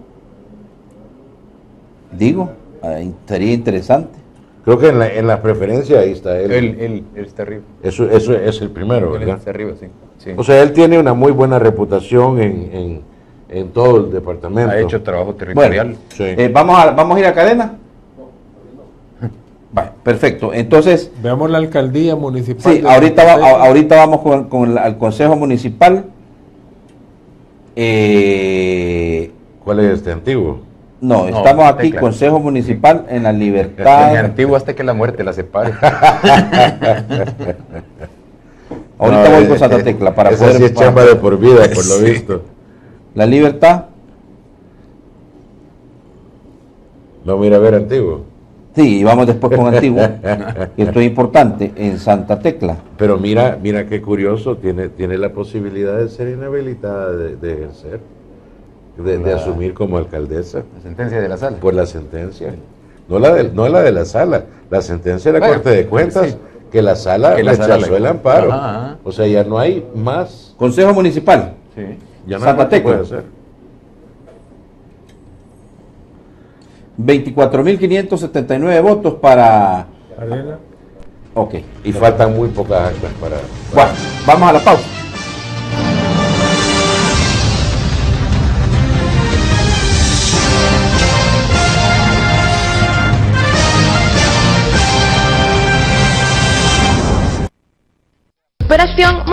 Digo, eh, sería interesante. Creo que en la, en la preferencia ahí está él. Él, él, él está arriba. Eso, eso es el primero, Él ¿verdad? está arriba, sí. sí. O sea, él tiene una muy buena reputación en, en, en todo el departamento. ha hecho trabajo territorial. Sí. Eh, ¿vamos, a, ¿Vamos a ir a cadena? Vale, perfecto. Entonces, Veamos la alcaldía municipal. sí, ahorita, va- ahorita vamos con, con la- el Consejo Municipal. Eh, ¿Cuál es este antiguo? no, No, estamos aquí, Tecla. Consejo Municipal en la En libertad. antiguo hasta que la muerte la separe. (laughs) Ahorita No, voy eh, con Santa Tecla para esa poder. sí es chamba de por vida, por lo (laughs) visto. La libertad. No, mira, a ver, antiguo. Sí, y vamos después con Antiguo. (laughs) que esto es importante, en Santa Tecla. Pero mira, mira qué curioso, tiene, tiene la posibilidad de ser inhabilitada de, de ejercer, de, de asumir como alcaldesa La sentencia de la sala. por la sentencia. No la de, no la de la sala, la sentencia de la Bueno, Corte de Cuentas, sí. que la sala Que la sala rechazó le- el amparo. Ajá, ajá. O sea, ya no hay más, Consejo Municipal. Sí. ya no hay Santa Tecla. puede hacer. 24.579 votos para... Arena. Ok. Y faltan muy pocas actas para... Bueno, vamos a la pausa.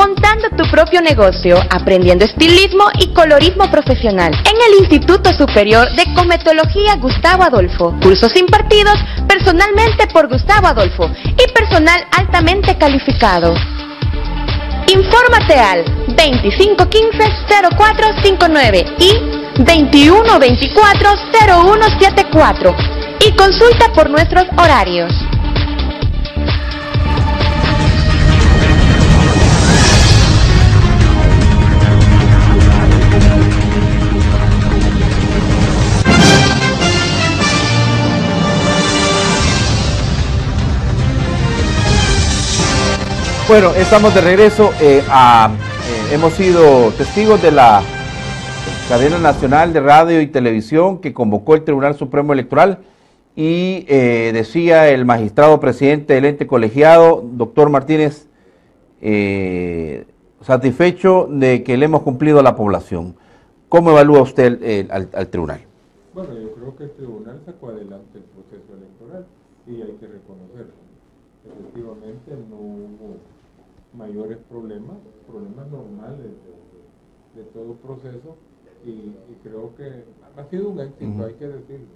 Montando tu propio negocio, aprendiendo estilismo y colorismo profesional en el Instituto Superior de Cometología Gustavo Adolfo. Cursos impartidos personalmente por Gustavo Adolfo y personal altamente calificado. Infórmate al 2515-0459 y 2124-0174 y consulta por nuestros horarios. Bueno, estamos de regreso. eh, a- eh, hemos sido testigos de la cadena nacional de radio y televisión que convocó el Tribunal Supremo Electoral y eh, decía el magistrado presidente del ente colegiado, doctor Martínez, satisfecho de que le hemos cumplido a la población. ¿Cómo evalúa usted al, al tribunal? Bueno, yo creo que el tribunal sacó adelante el proceso electoral y hay que reconocerlo. Efectivamente no hubo mayores problemas, problemas normales de, de- de todo proceso y, y creo que ha sido un éxito, hay que decirlo.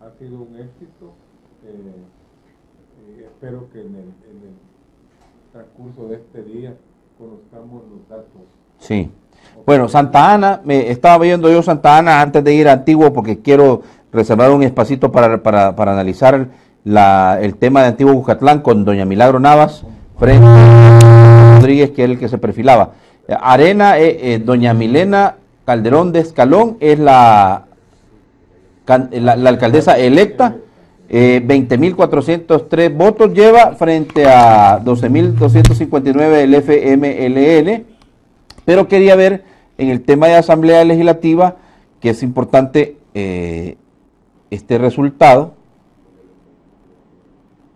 Ha sido un éxito. eh, espero que en el, en el transcurso de este día conozcamos los datos. Sí. Bueno, Santa Ana, me estaba viendo yo Santa Ana antes de ir a Antiguo porque quiero reservar un espacito para, para, para analizar la, el tema de Antiguo Bucatlán con doña Milagro Navas frente Rodríguez, que es el que se perfilaba. Eh, Arena, eh, eh, doña Milena Calderón de Escalón es la, la alcaldesa electa. Eh, 20.403 votos lleva frente a 12.259 del FMLN pero quería ver en el tema de Asamblea Legislativa que es importante eh, este resultado.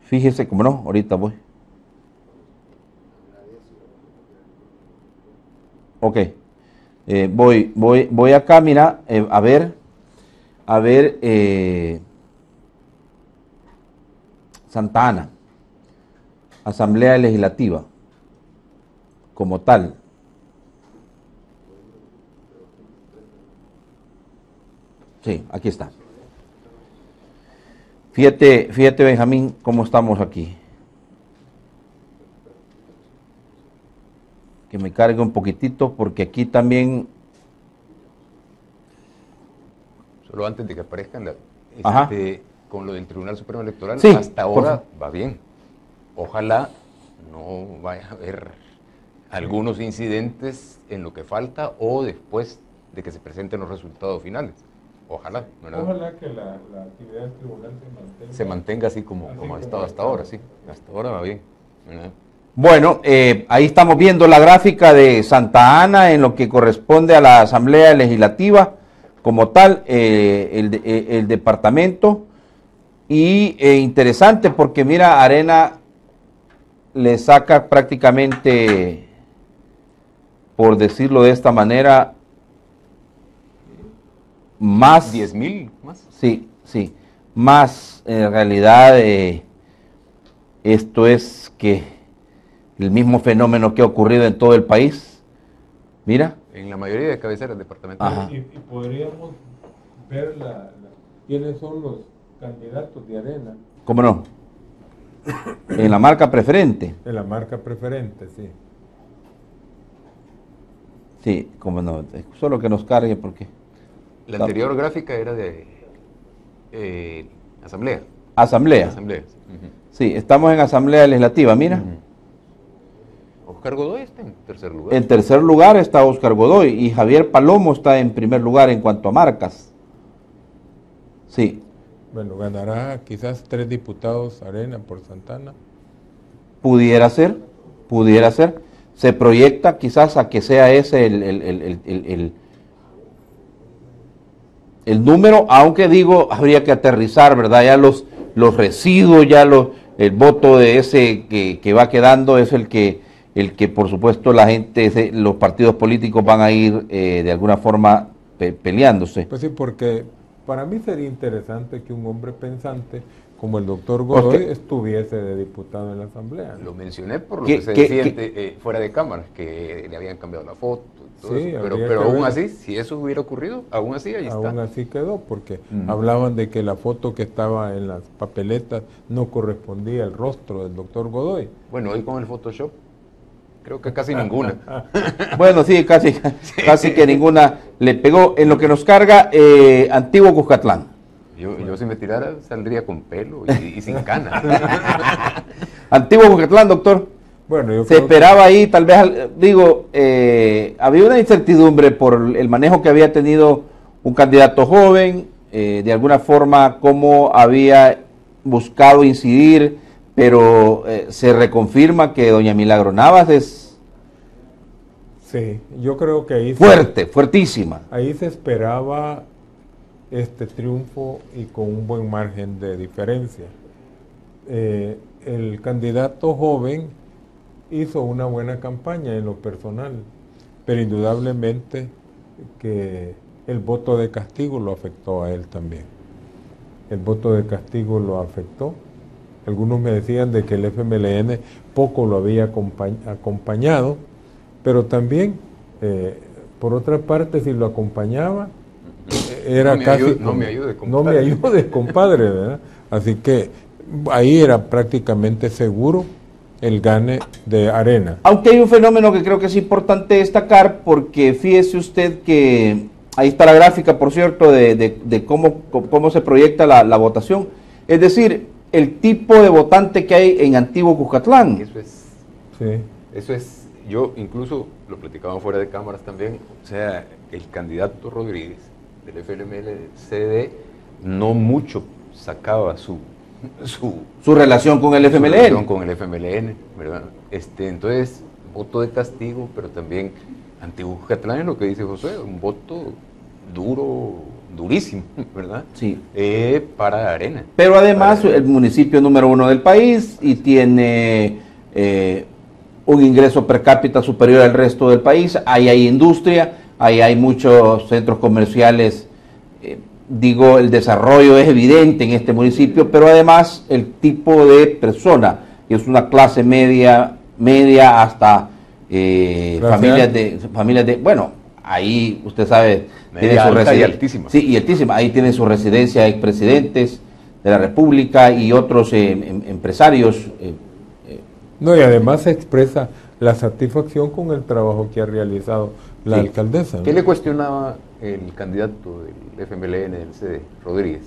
Fíjese, como no, ahorita voy. Ok, Eh, voy, voy, voy acá, mira, eh, a ver, a ver, eh, Santa Ana, Asamblea Legislativa, como tal. Sí, aquí está. Fíjate, fíjate Benjamín, cómo estamos aquí. Que me cargue un poquitito porque aquí también Solo antes de que aparezcan, la- este, con lo del Tribunal Supremo Electoral, Sí, hasta ahora va bien. Ojalá no vaya a haber algunos incidentes en lo que falta o después de que se presenten los resultados finales. Ojalá, ¿verdad? Ojalá que la, la actividad del tribunal se mantenga. Se mantenga así como, Así como ha estado ha hasta ahora, sí. Hasta ahora va bien. ¿verdad? Bueno, eh, ahí estamos viendo la gráfica de Santa Ana en lo que corresponde a la Asamblea Legislativa como tal, eh, el, eh, el departamento. Y eh, interesante porque mira, Arena le saca prácticamente, por decirlo de esta manera, más 10 mil más. Sí, sí. Más en realidad esto es que el mismo fenómeno que ha ocurrido en todo el país. Mira, En la mayoría de cabeceras departamentales. Ajá. Y, y podríamos ver la, la- quiénes son los candidatos de Arena ¿cómo no? En la marca preferente. en la marca preferente, sí. Sí, cómo no. Solo que nos cargue porque. La anterior gráfica era de eh, Asamblea. Asamblea. Asamblea. Sí, estamos en Asamblea Legislativa. Mira, Oscar Godoy está en tercer lugar. en tercer lugar está Oscar Godoy y Javier Palomo está en primer lugar en cuanto a marcas. Sí, Bueno, ganará quizás tres diputados Arena por Santana. Pudiera ser, pudiera ser. Se proyecta quizás a que sea ese el, el- el- el- el- el- el número, aunque digo, habría que aterrizar, ¿verdad? Ya los, los residuos, ya los, el voto de ese que, que va quedando es el que, el que por supuesto la gente, los partidos políticos van a ir eh, de alguna forma pe- peleándose. Pues sí, porque para mí sería interesante que un hombre pensante como el doctor Godoy Porque- estuviese de diputado en la Asamblea. Lo mencioné por lo ¿Qué- que se qué- ante- eh, fuera de cámara, que le habían cambiado la foto. todo Sí, eso. Pero, pero que aún ver. así, si eso hubiera ocurrido, aún así ahí está. Aún así quedó, porque hablaban de que la foto que estaba en las papeletas no correspondía al rostro del doctor Godoy. Bueno, hoy con el Photoshop, creo que casi (laughs) ninguna. (laughs) Bueno, sí, casi, casi que ninguna le pegó. En lo que nos carga, eh, Antiguo Cuscatlán. Yo, yo si me tirara, saldría con pelo y, y sin canas. (laughs) Antiguo Cuscatlán, doctor. Bueno, yo Se que- esperaba ahí, tal vez, al- digo, eh, había una incertidumbre por el manejo que había tenido un candidato joven, eh, de alguna forma cómo había buscado incidir, pero eh, se reconfirma que doña Milagro Navas es Sí, yo creo que ahí se- fuerte, fuertísima. ahí se esperaba este triunfo y con un buen margen de diferencia. Eh, el candidato joven hizo una buena campaña en lo personal, pero indudablemente que el voto de castigo lo afectó a él también. El voto de castigo lo afectó. Algunos me decían de que el FMLN poco lo había acompa- acompañado, pero también, eh, por otra parte, si lo acompañaba, era No me casi... ayude- no me ayude, No compadre. me ayudes, (laughs) compadre, ¿verdad? Así que ahí era prácticamente seguro el gane de Arena. Aunque hay un fenómeno que creo que es importante destacar, porque fíjese usted que ahí está la gráfica, por cierto, de, de- de cómo, cómo se proyecta la, la votación. Es decir, el tipo de votante que hay en Antiguo Cuscatlán. Eso es Sí. Eso es, yo incluso lo platicaba fuera de cámaras también, o sea, el candidato Rodríguez del FLML-CD no mucho sacaba su, su Su relación con el su relación FMLN. con el FMLN, ¿verdad? Este, entonces, voto de castigo, pero también antiguo catalán es lo que dice José, un voto duro, durísimo, (laughs) ¿verdad? Sí. Eh, para Arena. Pero además, el municipio número uno del país y tiene eh, un ingreso per cápita superior al resto del país. Ahí hay industria, ahí hay muchos centros comerciales. eh, digo, el desarrollo es evidente en este municipio, pero además el tipo de persona, que es una clase media, media hasta eh, familias de, familias de, bueno, ahí usted sabe, Media alta y residen- altísima. Sí, y altísima. Ahí tienen su residencia expresidentes de la República y otros eh, em- empresarios. eh, No, y además se expresa la satisfacción con el trabajo que ha realizado la Sí. alcaldesa. ¿no? ¿Qué le cuestionaba el candidato del FMLN, del CD, Rodríguez?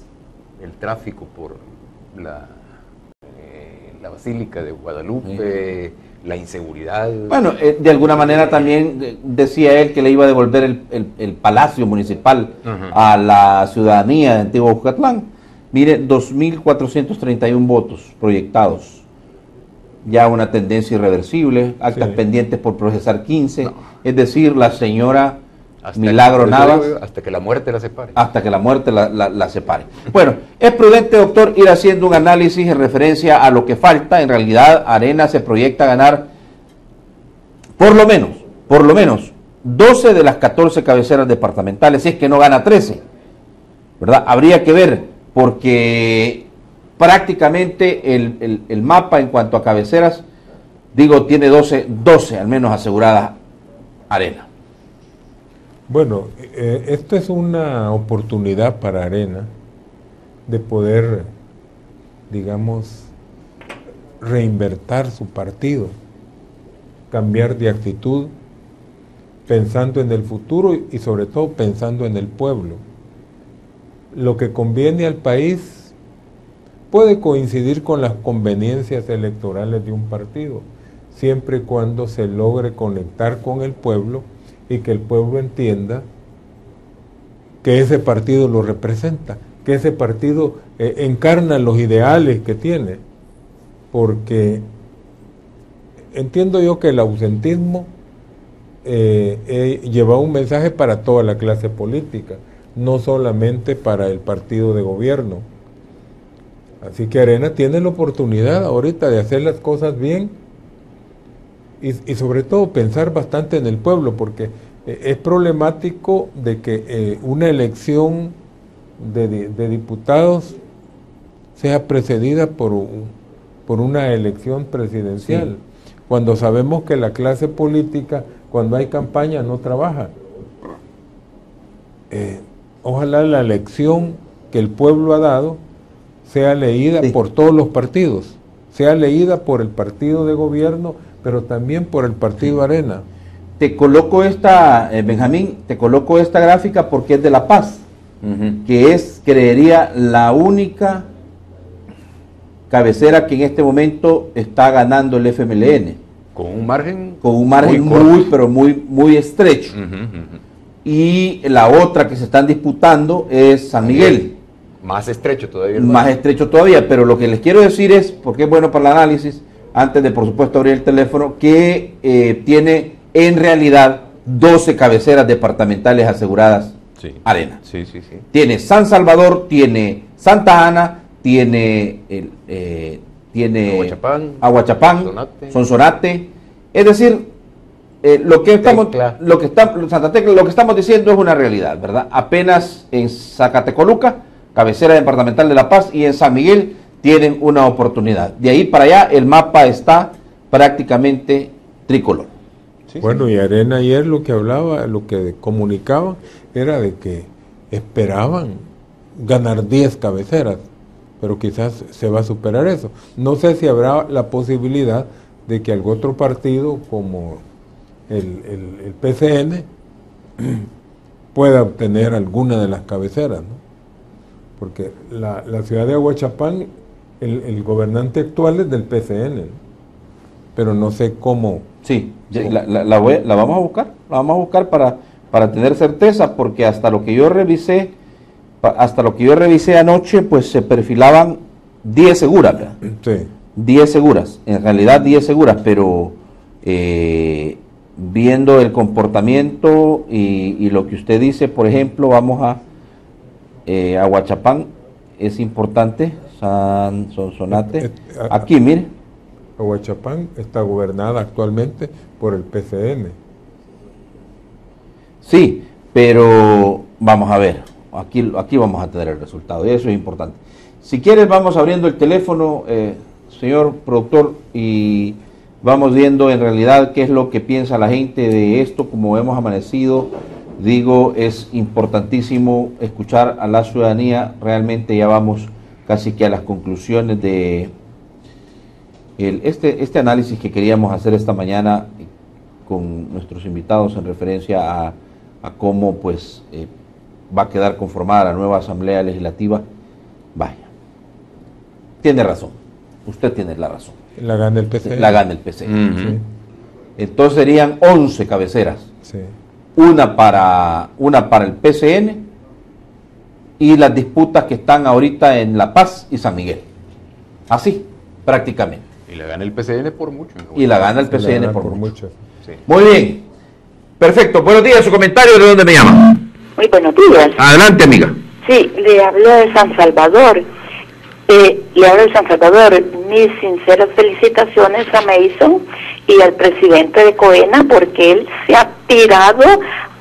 El tráfico por la, eh, la Basílica de Guadalupe, la inseguridad. Bueno, eh, de alguna manera también decía él que le iba a devolver el, el- el palacio municipal a la ciudadanía de Antiguo Jucatlán. Mire, 2.431 votos proyectados. Ya una tendencia irreversible, actas Sí. pendientes por procesar 15. Es decir, la señora Hasta- Milagro Navas digo, Hasta que la muerte la separe. hasta que la muerte la, la- la separe. Bueno, es prudente, doctor, ir haciendo un análisis en referencia a lo que falta. En realidad, Arena se proyecta ganar por lo menos, por lo menos, 12 de las 14 cabeceras departamentales, si es que no gana 13. ¿Verdad? Habría que ver, porque prácticamente el, el- el mapa en cuanto a cabeceras, digo, tiene 12, 12 al menos aseguradas Arena. Bueno, eh, esto es una oportunidad para Arena de poder, digamos, reinvertir su partido, cambiar de actitud, pensando en el futuro y sobre todo pensando en el pueblo. Lo que conviene al país puede coincidir con las conveniencias electorales de un partido, siempre y cuando se logre conectar con el pueblo y que el pueblo entienda que ese partido lo representa, que ese partido eh, encarna los ideales que tiene, porque entiendo yo que el ausentismo eh, eh, lleva un mensaje para toda la clase política, no solamente para el partido de gobierno. Así que Arena tiene la oportunidad ahorita de hacer las cosas bien y, y sobre todo pensar bastante en el pueblo, porque eh, es problemático de que eh, una elección de, di- de diputados sea precedida por, un- por una elección presidencial, cuando sabemos que la clase política, cuando hay campaña, no trabaja. Eh, ojalá la elección que el pueblo ha dado sea leída Sí. por todos los partidos, sea leída por el partido de gobierno, pero también por el partido Arena. Te coloco esta, eh, Benjamín, te coloco esta gráfica porque es de La Paz, que es, creería, la única cabecera que en este momento está ganando el FMLN, Con un margen. con un margen muy muy, pero muy, muy estrecho. Y la otra que se están disputando es San Miguel, Más estrecho todavía. más estrecho todavía. Pero lo que les quiero decir es, porque es bueno para el análisis, antes de por supuesto abrir el teléfono, que eh, tiene en realidad 12 cabeceras departamentales aseguradas Sí. Arena. Sí, sí, sí. Tiene San Salvador, tiene Santa Ana, tiene, el, eh, tiene Aguachapán, Aguachapán, Sonsonate. Sonsonate. Es decir, eh, lo que estamos, Tecla. lo que está, Santa Tecla, lo que estamos diciendo es una realidad, ¿verdad? Apenas en Zacatecoluca, cabecera departamental de La Paz, y en San Miguel tienen una oportunidad. De ahí para allá el mapa está prácticamente tricolor. Sí, Bueno, y Arena ayer lo que hablaba, lo que comunicaba, era de que esperaban ganar 10 cabeceras, pero quizás se va a superar eso. No sé si habrá la posibilidad de que algún otro partido como el, el- el PCN (clears throat) pueda obtener alguna de las cabeceras, ¿no? Porque la, la ciudad de Aguachapán, el, el gobernante actual es del PCN, pero no sé cómo Sí, la, la- la voy- la vamos a buscar, la vamos a buscar para, para tener certeza, porque hasta lo que yo revisé, hasta lo que yo revisé anoche, pues se perfilaban 10 seguras, ¿verdad? Sí. 10 seguras, en realidad 10 seguras, pero eh, viendo el comportamiento y, y lo que usted dice, por ejemplo, vamos a eh, Aguachapán, es importante, San Sonsonate, Eh, eh, aquí, mire, Aguachapán está gobernada actualmente por el PCN. Sí, pero vamos a ver, aquí, aquí vamos a tener el resultado, y eso es importante. Si quieres, vamos abriendo el teléfono, eh, señor productor, y vamos viendo en realidad qué es lo que piensa la gente de esto, como hemos amanecido. Digo, es importantísimo escuchar a la ciudadanía, realmente ya vamos casi que a las conclusiones de, el- este, este análisis que queríamos hacer esta mañana, con nuestros invitados en referencia a, a cómo pues eh, va a quedar conformada la nueva Asamblea Legislativa, vaya, tiene razón, usted tiene la razón, La gana el PC. la gana el PC. Sí, Entonces serían 11 cabeceras, sí. una para, una para el PCN y las disputas que están ahorita en La Paz y San Miguel. Así, prácticamente. Y le gana el PCN por mucho. Y la gana el la PCN gana por, mucho. mucho. Sí. Muy bien. Perfecto. Buenos días. Su comentario de dónde me llama. Muy buenos días. Adelante, amiga. Sí, le hablo de San Salvador. Eh, le hablo de San Salvador. Mis sinceras felicitaciones a Mason y al presidente de Coena porque él se ha tirado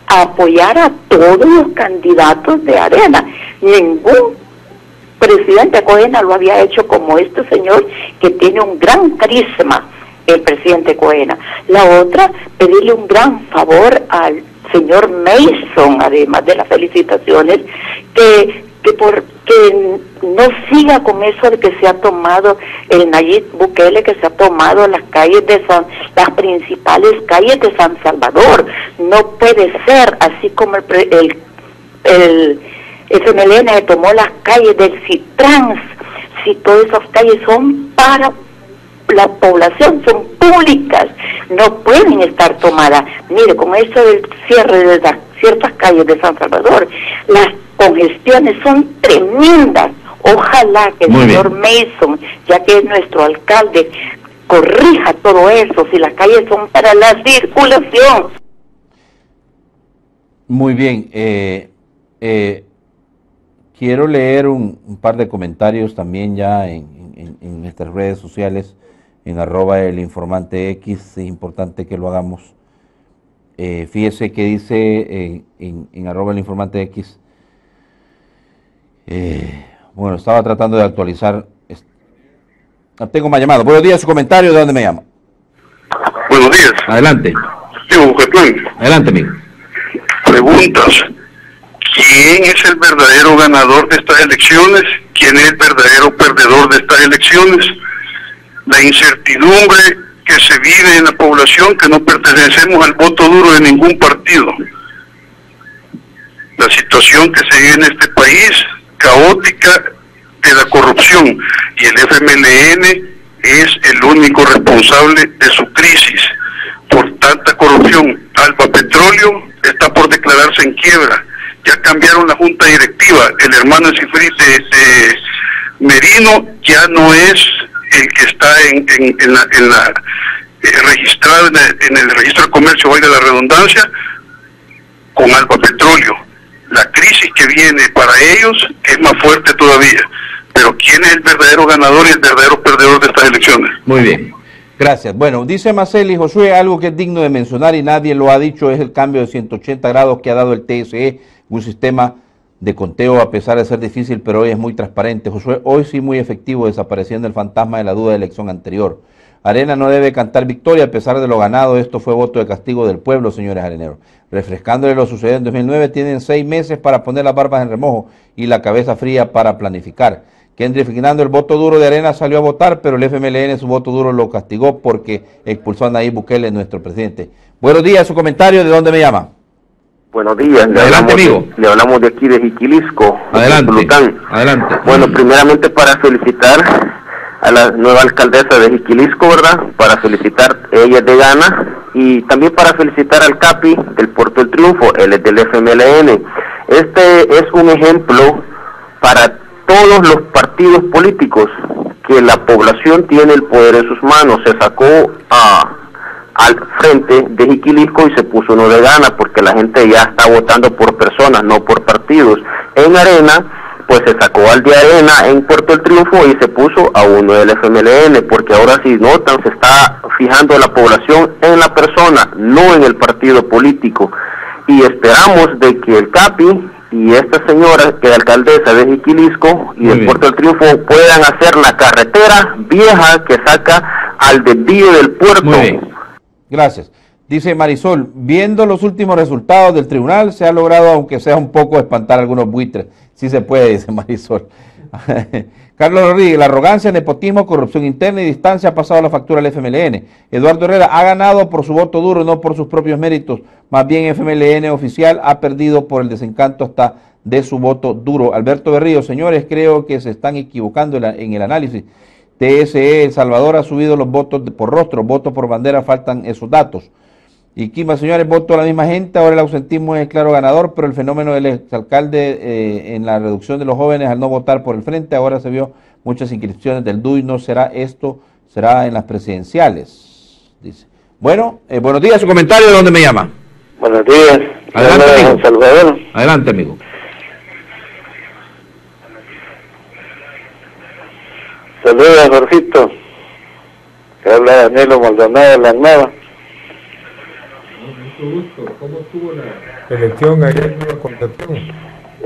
a apoyar a todos los candidatos de Arena. Ningún presidente de Coena lo había hecho como este señor que tiene un gran carisma, el presidente Coena. La otra, pedirle un gran favor al señor Mason, además de las felicitaciones, que, que, por, que no siga con eso de que se ha tomado el Nayib Bukele, que se ha tomado las calles de San, las principales calles de San Salvador. No puede ser así como el, el, el FMLN se tomó las calles del Citrans, si todas esas calles son para la población, son públicas, no pueden estar tomadas. Mire, con eso del cierre de las ciertas calles de San Salvador, las congestiones son tremendas. Ojalá que el Muy bien. señor Mason, ya que es nuestro alcalde, corrija todo eso, si las calles son para la circulación. Muy bien. eh, eh, quiero leer un, un par de comentarios también ya en, en- en nuestras redes sociales, en arroba el informante X. Es importante que lo hagamos. Eh, fíjese que dice en, en arroba el informante X. eh, bueno, estaba tratando de actualizar. Tengo más llamada. Buenos días, su comentario, ¿de dónde me llama? Buenos días. Adelante, Diego Bucatlán. adelante, amigo. Preguntas. ¿Quién es el verdadero ganador de estas elecciones? ¿Quién es el verdadero perdedor de estas elecciones? La incertidumbre que se vive en la población que no pertenecemos al voto duro de ningún partido. La situación que se vive en este país, caótica de la corrupción. Y el FMLN es el único responsable de su crisis por tanta corrupción. Alba Petróleo está por declararse en quiebra. Ya cambiaron la junta directiva. El hermano Cifri de, de Merino ya no es el que está en, en- la, en la, eh, registrado en el, en el registro de comercio, valga la redundancia, con Alba Petróleo. La crisis que viene para ellos es más fuerte todavía. Pero ¿quién es el verdadero ganador y el verdadero perdedor de estas elecciones? Muy bien, gracias. Bueno, dice Marcel y Josué, algo que es digno de mencionar y nadie lo ha dicho, es el cambio de 180 grados que ha dado el TSE, un sistema de conteo a pesar de ser difícil, pero hoy es muy transparente. Josué, hoy sí muy efectivo, desapareciendo el fantasma de la duda de elección anterior. Arena no debe cantar victoria a pesar de lo ganado. Esto fue voto de castigo del pueblo, señores areneros. Refrescándole lo sucedido en 2009, tienen seis meses para poner las barbas en remojo y la cabeza fría para planificar. Kendrick Fernando, el voto duro de Arena salió a votar, pero el FMLN su voto duro lo castigó porque expulsó a Nayib Bukele, nuestro presidente. Buenos días, su comentario, ¿de dónde me llama? Buenos días, le Adelante, hablamos, de- amigo. le hablamos de aquí de Jiquilisco, Adelante, Tulután. adelante. Bueno, primeramente para felicitar a la nueva alcaldesa de Jiquilisco, ¿verdad? Para felicitar, ella de Gana, y también para felicitar al CAPI del Puerto del Triunfo, él es del FMLN. Este es un ejemplo para todos los partidos políticos que la población tiene el poder en sus manos. Se sacó a al frente de Jiquilisco y se puso uno de gana porque la gente ya está votando por personas, no por partidos. En Arena, pues se sacó al de Arena en Puerto del Triunfo y se puso a uno del FMLN porque ahora si notan se está fijando la población en la persona, no en el partido político. Y esperamos de que el CAPI y esta señora que es alcaldesa de Jiquilisco y del. Puerto del Triunfo puedan hacer la carretera vieja que saca al desvío del puerto. Muy bien. Gracias. Dice Marisol, viendo los últimos resultados del tribunal, se ha logrado, aunque sea un poco, espantar a algunos buitres. Sí se puede, (laughs) dice Marisol. (laughs) Carlos Rodríguez, la arrogancia, nepotismo, corrupción interna y distancia ha pasado la factura al FMLN. Eduardo Herrera ha ganado por su voto duro, no por sus propios méritos. Más bien FMLN oficial ha perdido por el desencanto hasta de su voto duro. Alberto Berrío, señores, creo que se están equivocando en, el análisis. TSE El Salvador ha subido los votos por rostro, votos por bandera, faltan esos datos. Y Quima, señores, voto a la misma gente, ahora el ausentismo es el claro ganador, pero el fenómeno del exalcalde eh, en la reducción de los jóvenes al no votar por el frente, ahora se vio muchas inscripciones del DUI, no será esto, será en las presidenciales, dice. Bueno, eh, buenos días, su comentario, ¿de dónde me llama? Buenos días. Adelante, amigo. Salvador. Adelante, amigo. Saludos, Jorgito. Que habla Danilo Maldonado de la Nava. Mucho gusto. ¿Cómo estuvo la elección ayer en la?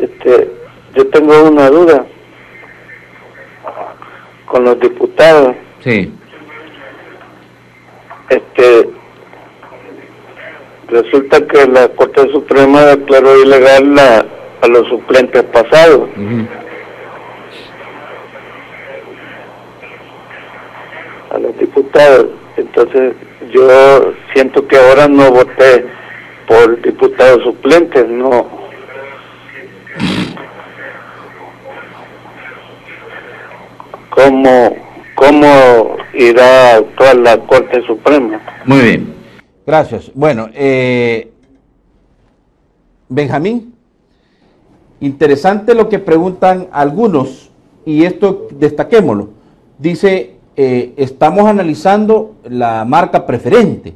Este, yo tengo una duda con los diputados. Sí. Este, resulta que la Corte Suprema declaró ilegal la, a los suplentes pasados. a los diputados. Entonces yo siento que ahora no voté por diputados suplentes, no. ¿Cómo, cómo irá a actuar la Corte Suprema? Muy bien. Gracias. Bueno, eh, Benjamín, interesante lo que preguntan algunos, y esto destaquémoslo. Dice, eh, estamos analizando la marca preferente,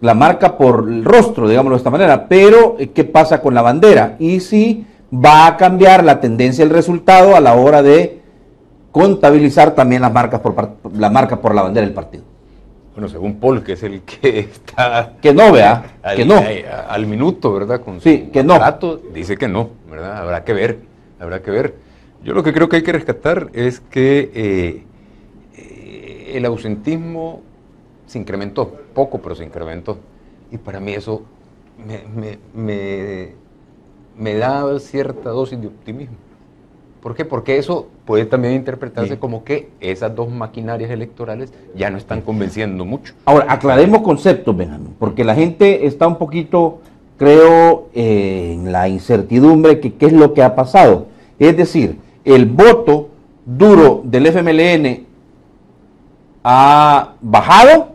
la marca por el rostro, digámoslo de esta manera, pero eh, ¿qué pasa con la bandera? Y si va a cambiar la tendencia del resultado a la hora de contabilizar también las marcas por la marca por la bandera del partido. Bueno, según Paul, que es el que (laughs) está... Que no, vea, al, que no. Al, al minuto, ¿verdad? Con Sí, su que no. dice que no, ¿verdad? Habrá que ver, habrá que ver. Yo lo que creo que hay que rescatar es que eh, eh, el ausentismo se incrementó, poco, pero se incrementó. Y para mí eso me, me- me- me da cierta dosis de optimismo. ¿Por qué? Porque eso puede también interpretarse Sí. como que esas dos maquinarias electorales ya no están convenciendo mucho. Ahora, aclaremos conceptos, Benjamín, porque la gente está un poquito, creo, eh, en la incertidumbre que qué es lo que ha pasado. Es decir, el voto duro del FMLN ha bajado,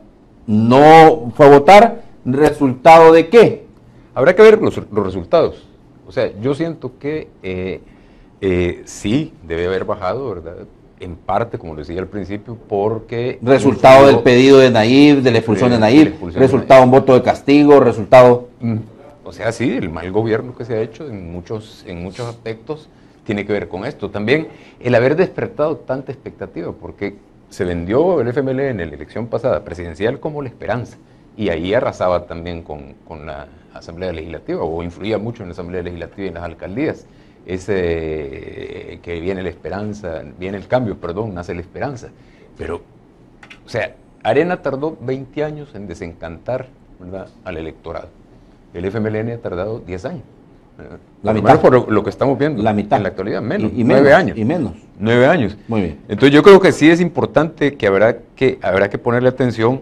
no fue a votar, ¿resultado de qué? Habrá que ver los, los resultados. O sea, yo siento que eh, eh, sí debe haber bajado, ¿verdad? En parte, como decía al principio, porque... Resultado del pedido de Nayib, de la expulsión de de Nayib, expulsión de resultado un voto de castigo, resultado... Mm, O sea, sí, el mal gobierno que se ha hecho en muchos, en muchos aspectos tiene que ver con esto. También el haber despertado tanta expectativa, porque se vendió el FMLN en la elección pasada presidencial como la esperanza, y ahí arrasaba también con, con la Asamblea Legislativa, o influía mucho en la Asamblea Legislativa y en las alcaldías. Ese eh, que viene la esperanza, viene el cambio, perdón, nace la esperanza. Pero, o sea, Arena tardó 20 años en desencantar al electorado. El FMLN ha tardado 10 años. La mitad. menos por lo, que estamos viendo. La mitad. En la actualidad, menos. Y- y nueve menos, años. y menos. Nueve años. Muy bien. Entonces yo creo que sí es importante que habrá que, habrá que ponerle atención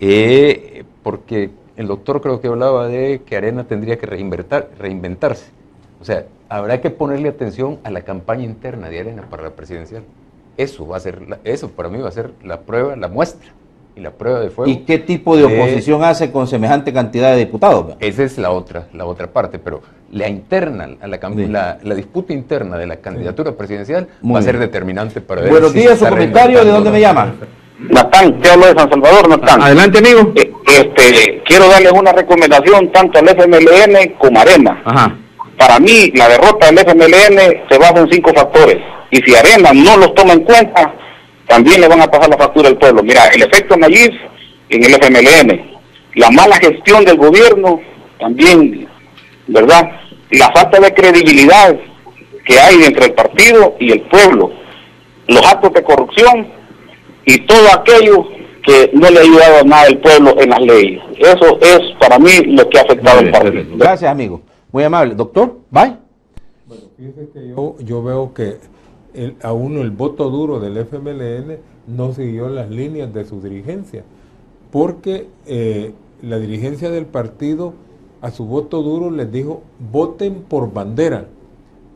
eh, porque el doctor creo que hablaba de que Arena tendría que reinventar, reinventarse. O sea, habrá que ponerle atención a la campaña interna de Arena para la presidencial. Eso va a ser, la- eso para mí va a ser la prueba, la muestra y la prueba de fuego. ¿Y qué tipo de oposición hace con semejante cantidad de diputados? Esa es la otra, la otra parte, pero la interna, a la, la, la disputa interna de la candidatura presidencial Muy va a ser determinante para ver Buenos si días, su comentario, ¿de dónde me llama? Natán, te hablo de San Salvador, Natán. Adelante, amigo. Eh, Este, quiero darles una recomendación tanto al FMLN como a Arena. Ajá. Para mí, la derrota del FMLN se basa en cinco factores. Y si Arena no los toma en cuenta, también le van a pasar la factura al pueblo. Mira, el efecto Nayib en el FMLN, la mala gestión del gobierno, también, ¿verdad? La falta de credibilidad que hay entre el partido y el pueblo, los actos de corrupción y todo aquello que no le ha ayudado a nada al pueblo en las leyes. Eso es para mí lo que ha afectado al partido. perfecto. Gracias, amigo. Muy amable. Doctor, bye. Fíjese que yo, yo veo que el- a uno el voto duro del FMLN no siguió las líneas de su dirigencia, porque eh, la dirigencia del partido a su voto duro les dijo voten por bandera,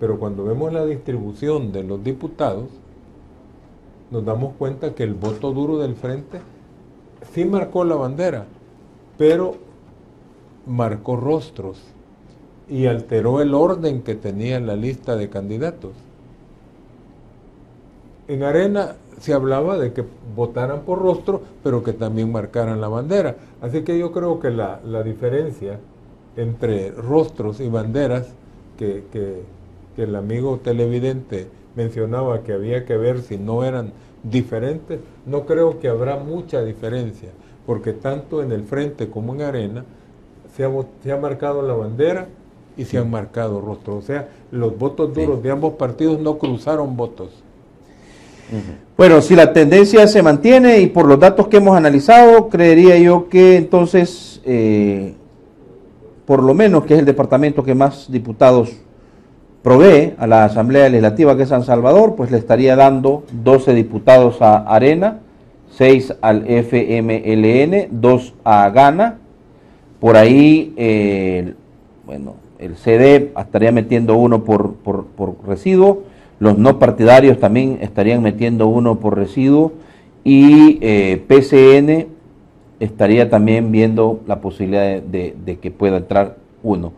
pero cuando vemos la distribución de los diputados, nos damos cuenta que el voto duro del frente sí marcó la bandera, pero marcó rostros y alteró el orden que tenía la lista de candidatos. En Arena se hablaba de que votaran por rostro, pero que también marcaran la bandera. Así que yo creo que la, la diferencia entre rostros y banderas que, que- que el amigo televidente mencionaba que había que ver si no eran diferentes, no creo que habrá mucha diferencia, porque tanto en el frente como en arena se ha, se ha marcado la bandera y se han marcado rostros. O sea, los votos duros de ambos partidos no cruzaron votos. Bueno, si la tendencia se mantiene y por los datos que hemos analizado, creería yo que entonces, eh, por lo menos que es el departamento que más diputados provee a la Asamblea Legislativa, que es San Salvador, pues le estaría dando 12 diputados a Arena, 6 al FMLN, 2 a Gana. Por ahí, bueno, el CD estaría metiendo uno por, por, por residuo, los no partidarios también estarían metiendo uno por residuo y eh, PCN estaría también viendo la posibilidad de, que pueda entrar uno.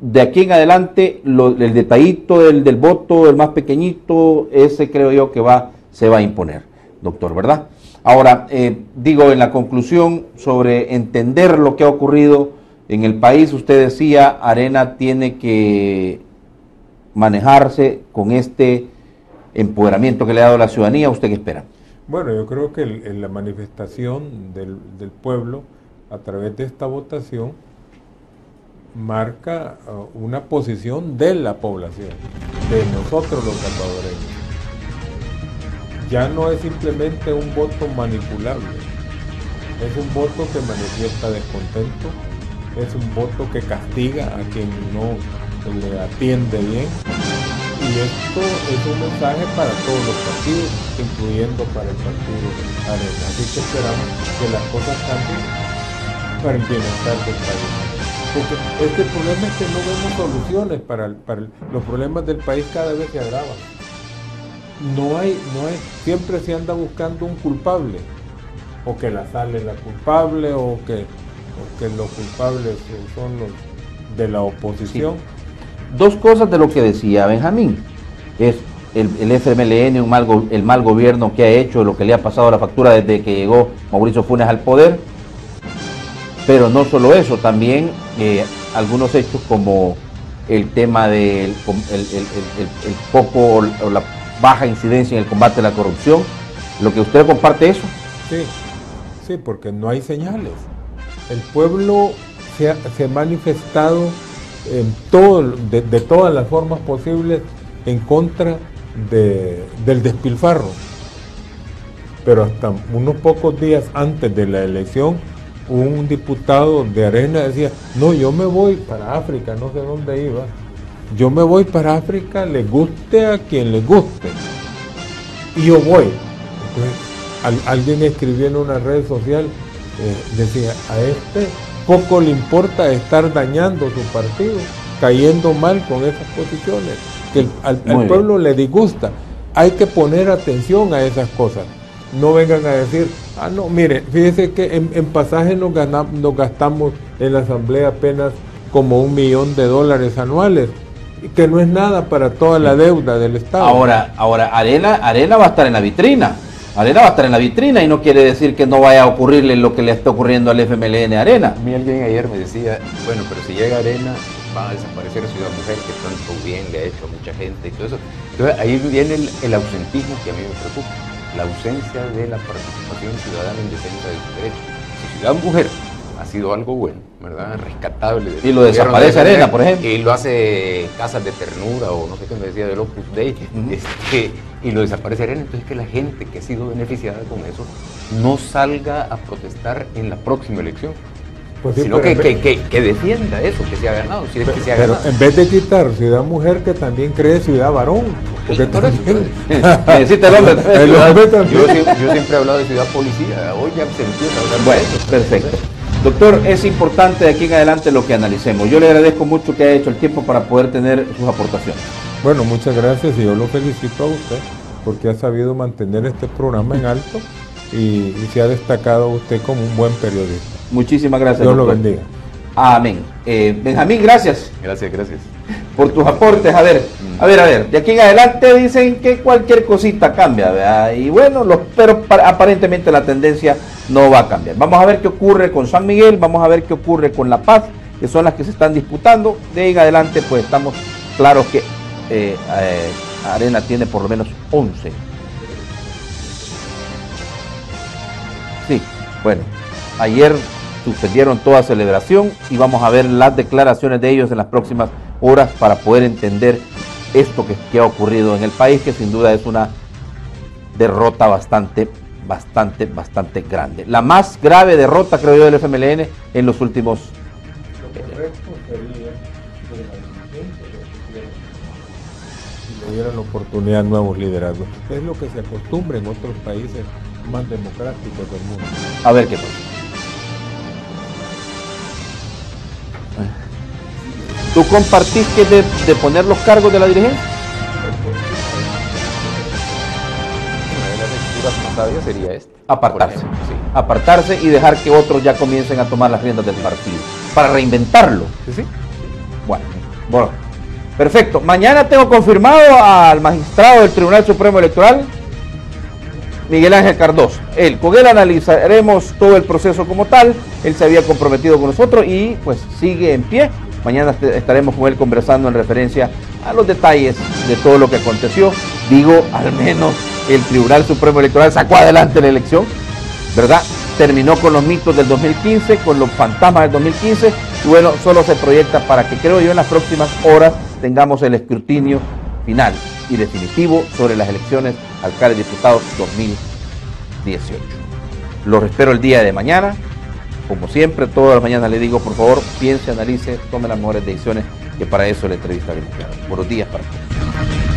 De aquí en adelante, el detallito del, del voto, el más pequeñito, ese creo yo que va, se va a imponer, doctor, ¿verdad? Ahora, eh, digo en la conclusión sobre entender lo que ha ocurrido en el país, usted decía, Arena tiene que manejarse con este empoderamiento que le ha dado la ciudadanía, ¿usted qué espera? Bueno, yo creo que la manifestación del, del pueblo a través de esta votación marca uh, una posición de la población, de nosotros los salvadoreños. Ya no es simplemente un voto manipulable, es un voto que manifiesta descontento, es un voto que castiga a quien no le atiende bien. Y esto es un mensaje para todos los partidos, incluyendo para el partido Arena. Así que esperamos que las cosas cambien para el bienestar del país. Porque este problema es que no vemos soluciones para, para los problemas del país cada vez se agravan. No hay, no hay, siempre se anda buscando un culpable, o que la sale la culpable, o que, o que los culpables son los de la oposición. Dos cosas de lo que decía Benjamín. Es el, FMLN, el mal gobierno que ha hecho, lo que le ha pasado a la factura desde que llegó Mauricio Funes al poder. Pero no solo eso, también eh, algunos hechos como el tema del poco o la baja incidencia en el combate a la corrupción. Lo que usted comparte eso. Sí, sí, porque no hay señales. El pueblo se ha manifestado en todo, de, de todas las formas posibles en contra de- del despilfarro. Pero hasta unos pocos días antes de la elección, un diputado de Arena decía, no, yo me voy para África, no sé dónde iba. Yo me voy para África, le guste a quien le guste. Y yo voy. Entonces, al- alguien escribió en una red social, eh, decía, a este poco le importa estar dañando su partido, cayendo mal con esas posiciones, que el- al, pueblo le disgusta. Hay que poner atención a esas cosas. No vengan a decir, ah, no, mire, fíjese que en, en pasaje nos, gastamos en la asamblea apenas como un millón de dólares anuales, que no es nada para toda la deuda del Estado. Ahora, ahora Arena, Arena va a estar en la vitrina. Arena va a estar en la vitrina y no quiere decir que no vaya a ocurrirle lo que le está ocurriendo al FMLN Arena. A mí alguien ayer me decía, bueno, pero si llega Arena, va a desaparecer Ciudad Mujer, que tanto bien le ha hecho a mucha gente y todo eso. Entonces ahí viene el, ausentismo que a mí me preocupa, la ausencia de la participación ciudadana en defensa de sus derechos. Si Ciudad Mujer ha sido algo bueno, ¿verdad? Rescatable. Y lo desaparece de Arena, por ejemplo. Y lo hace Casas de Ternura o no sé qué me decía del Opus Dei, este, y lo desaparece Arena. Entonces que la gente que ha sido beneficiada con eso no salga a protestar en la próxima elección. Pues sí, sino que, que, que- que defienda eso, que se ha ganado, si es que se ha Pero ganado. en vez de quitar Ciudad Mujer, que también cree Ciudad Varón. Porque también- (laughs) (laughs) Necesita el hombre también. El hombre Yo, también. siempre- yo siempre he hablado de ciudad policía, hoy ya se empieza a hablar de Bueno, eso. perfecto. Doctor, es importante de aquí en adelante lo que analicemos. Yo le agradezco mucho que haya hecho el tiempo para poder tener sus aportaciones. Bueno, muchas gracias y yo lo felicito a usted porque ha sabido mantener este programa en alto y, y se ha destacado usted como un buen periodista. Muchísimas gracias. Dios lo bendiga. Amén. Eh, Benjamín, gracias Gracias, gracias. por tus aportes. A ver, a ver, a ver. De aquí en adelante dicen que cualquier cosita cambia, ¿verdad? Y bueno, los, pero pa- aparentemente la tendencia no va a cambiar. Vamos a ver qué ocurre con San Miguel, vamos a ver qué ocurre con La Paz, que son las que se están disputando. De ahí en adelante, pues estamos claros que eh, eh, Arena tiene por lo menos 11. Sí, bueno, ayer suspendieron toda celebración y vamos a ver las declaraciones de ellos en las próximas horas para poder entender esto que, que ha ocurrido en el país, que sin duda es una derrota bastante, bastante, bastante grande. La más grave derrota, creo yo, del FMLN en los últimos... Si le dieran la oportunidad a nuevos liderazgos. Es lo que se acostumbra en otros países más democráticos del mundo. A ver qué pasa. ¿Tú compartís que de, de poner los cargos de la dirigencia? Una de las lecturas más sabias sería esta. Apartarse. por ejemplo, sí. Apartarse y dejar que otros ya comiencen a tomar las riendas del partido. Para reinventarlo. Sí, sí. Bueno, bueno. Perfecto. Mañana tengo confirmado al magistrado del Tribunal Supremo Electoral, Miguel Ángel Cardoso. Él, con él analizaremos todo el proceso como tal. Él se había comprometido con nosotros y pues sigue en pie. Mañana est- estaremos con él conversando en referencia a los detalles de todo lo que aconteció. Digo, al menos el Tribunal Supremo Electoral sacó adelante la elección, ¿verdad? Terminó con los mitos del 2015, con los fantasmas del 2015 y bueno, solo se proyecta para que creo yo en las próximas horas tengamos el escrutinio final y definitivo sobre las elecciones alcaldes diputados 2018. Los espero el día de mañana. Como siempre, todas las mañanas le digo, por favor, piense, analice, tome las mejores decisiones, que para eso la entrevista viene. Buenos días para todos.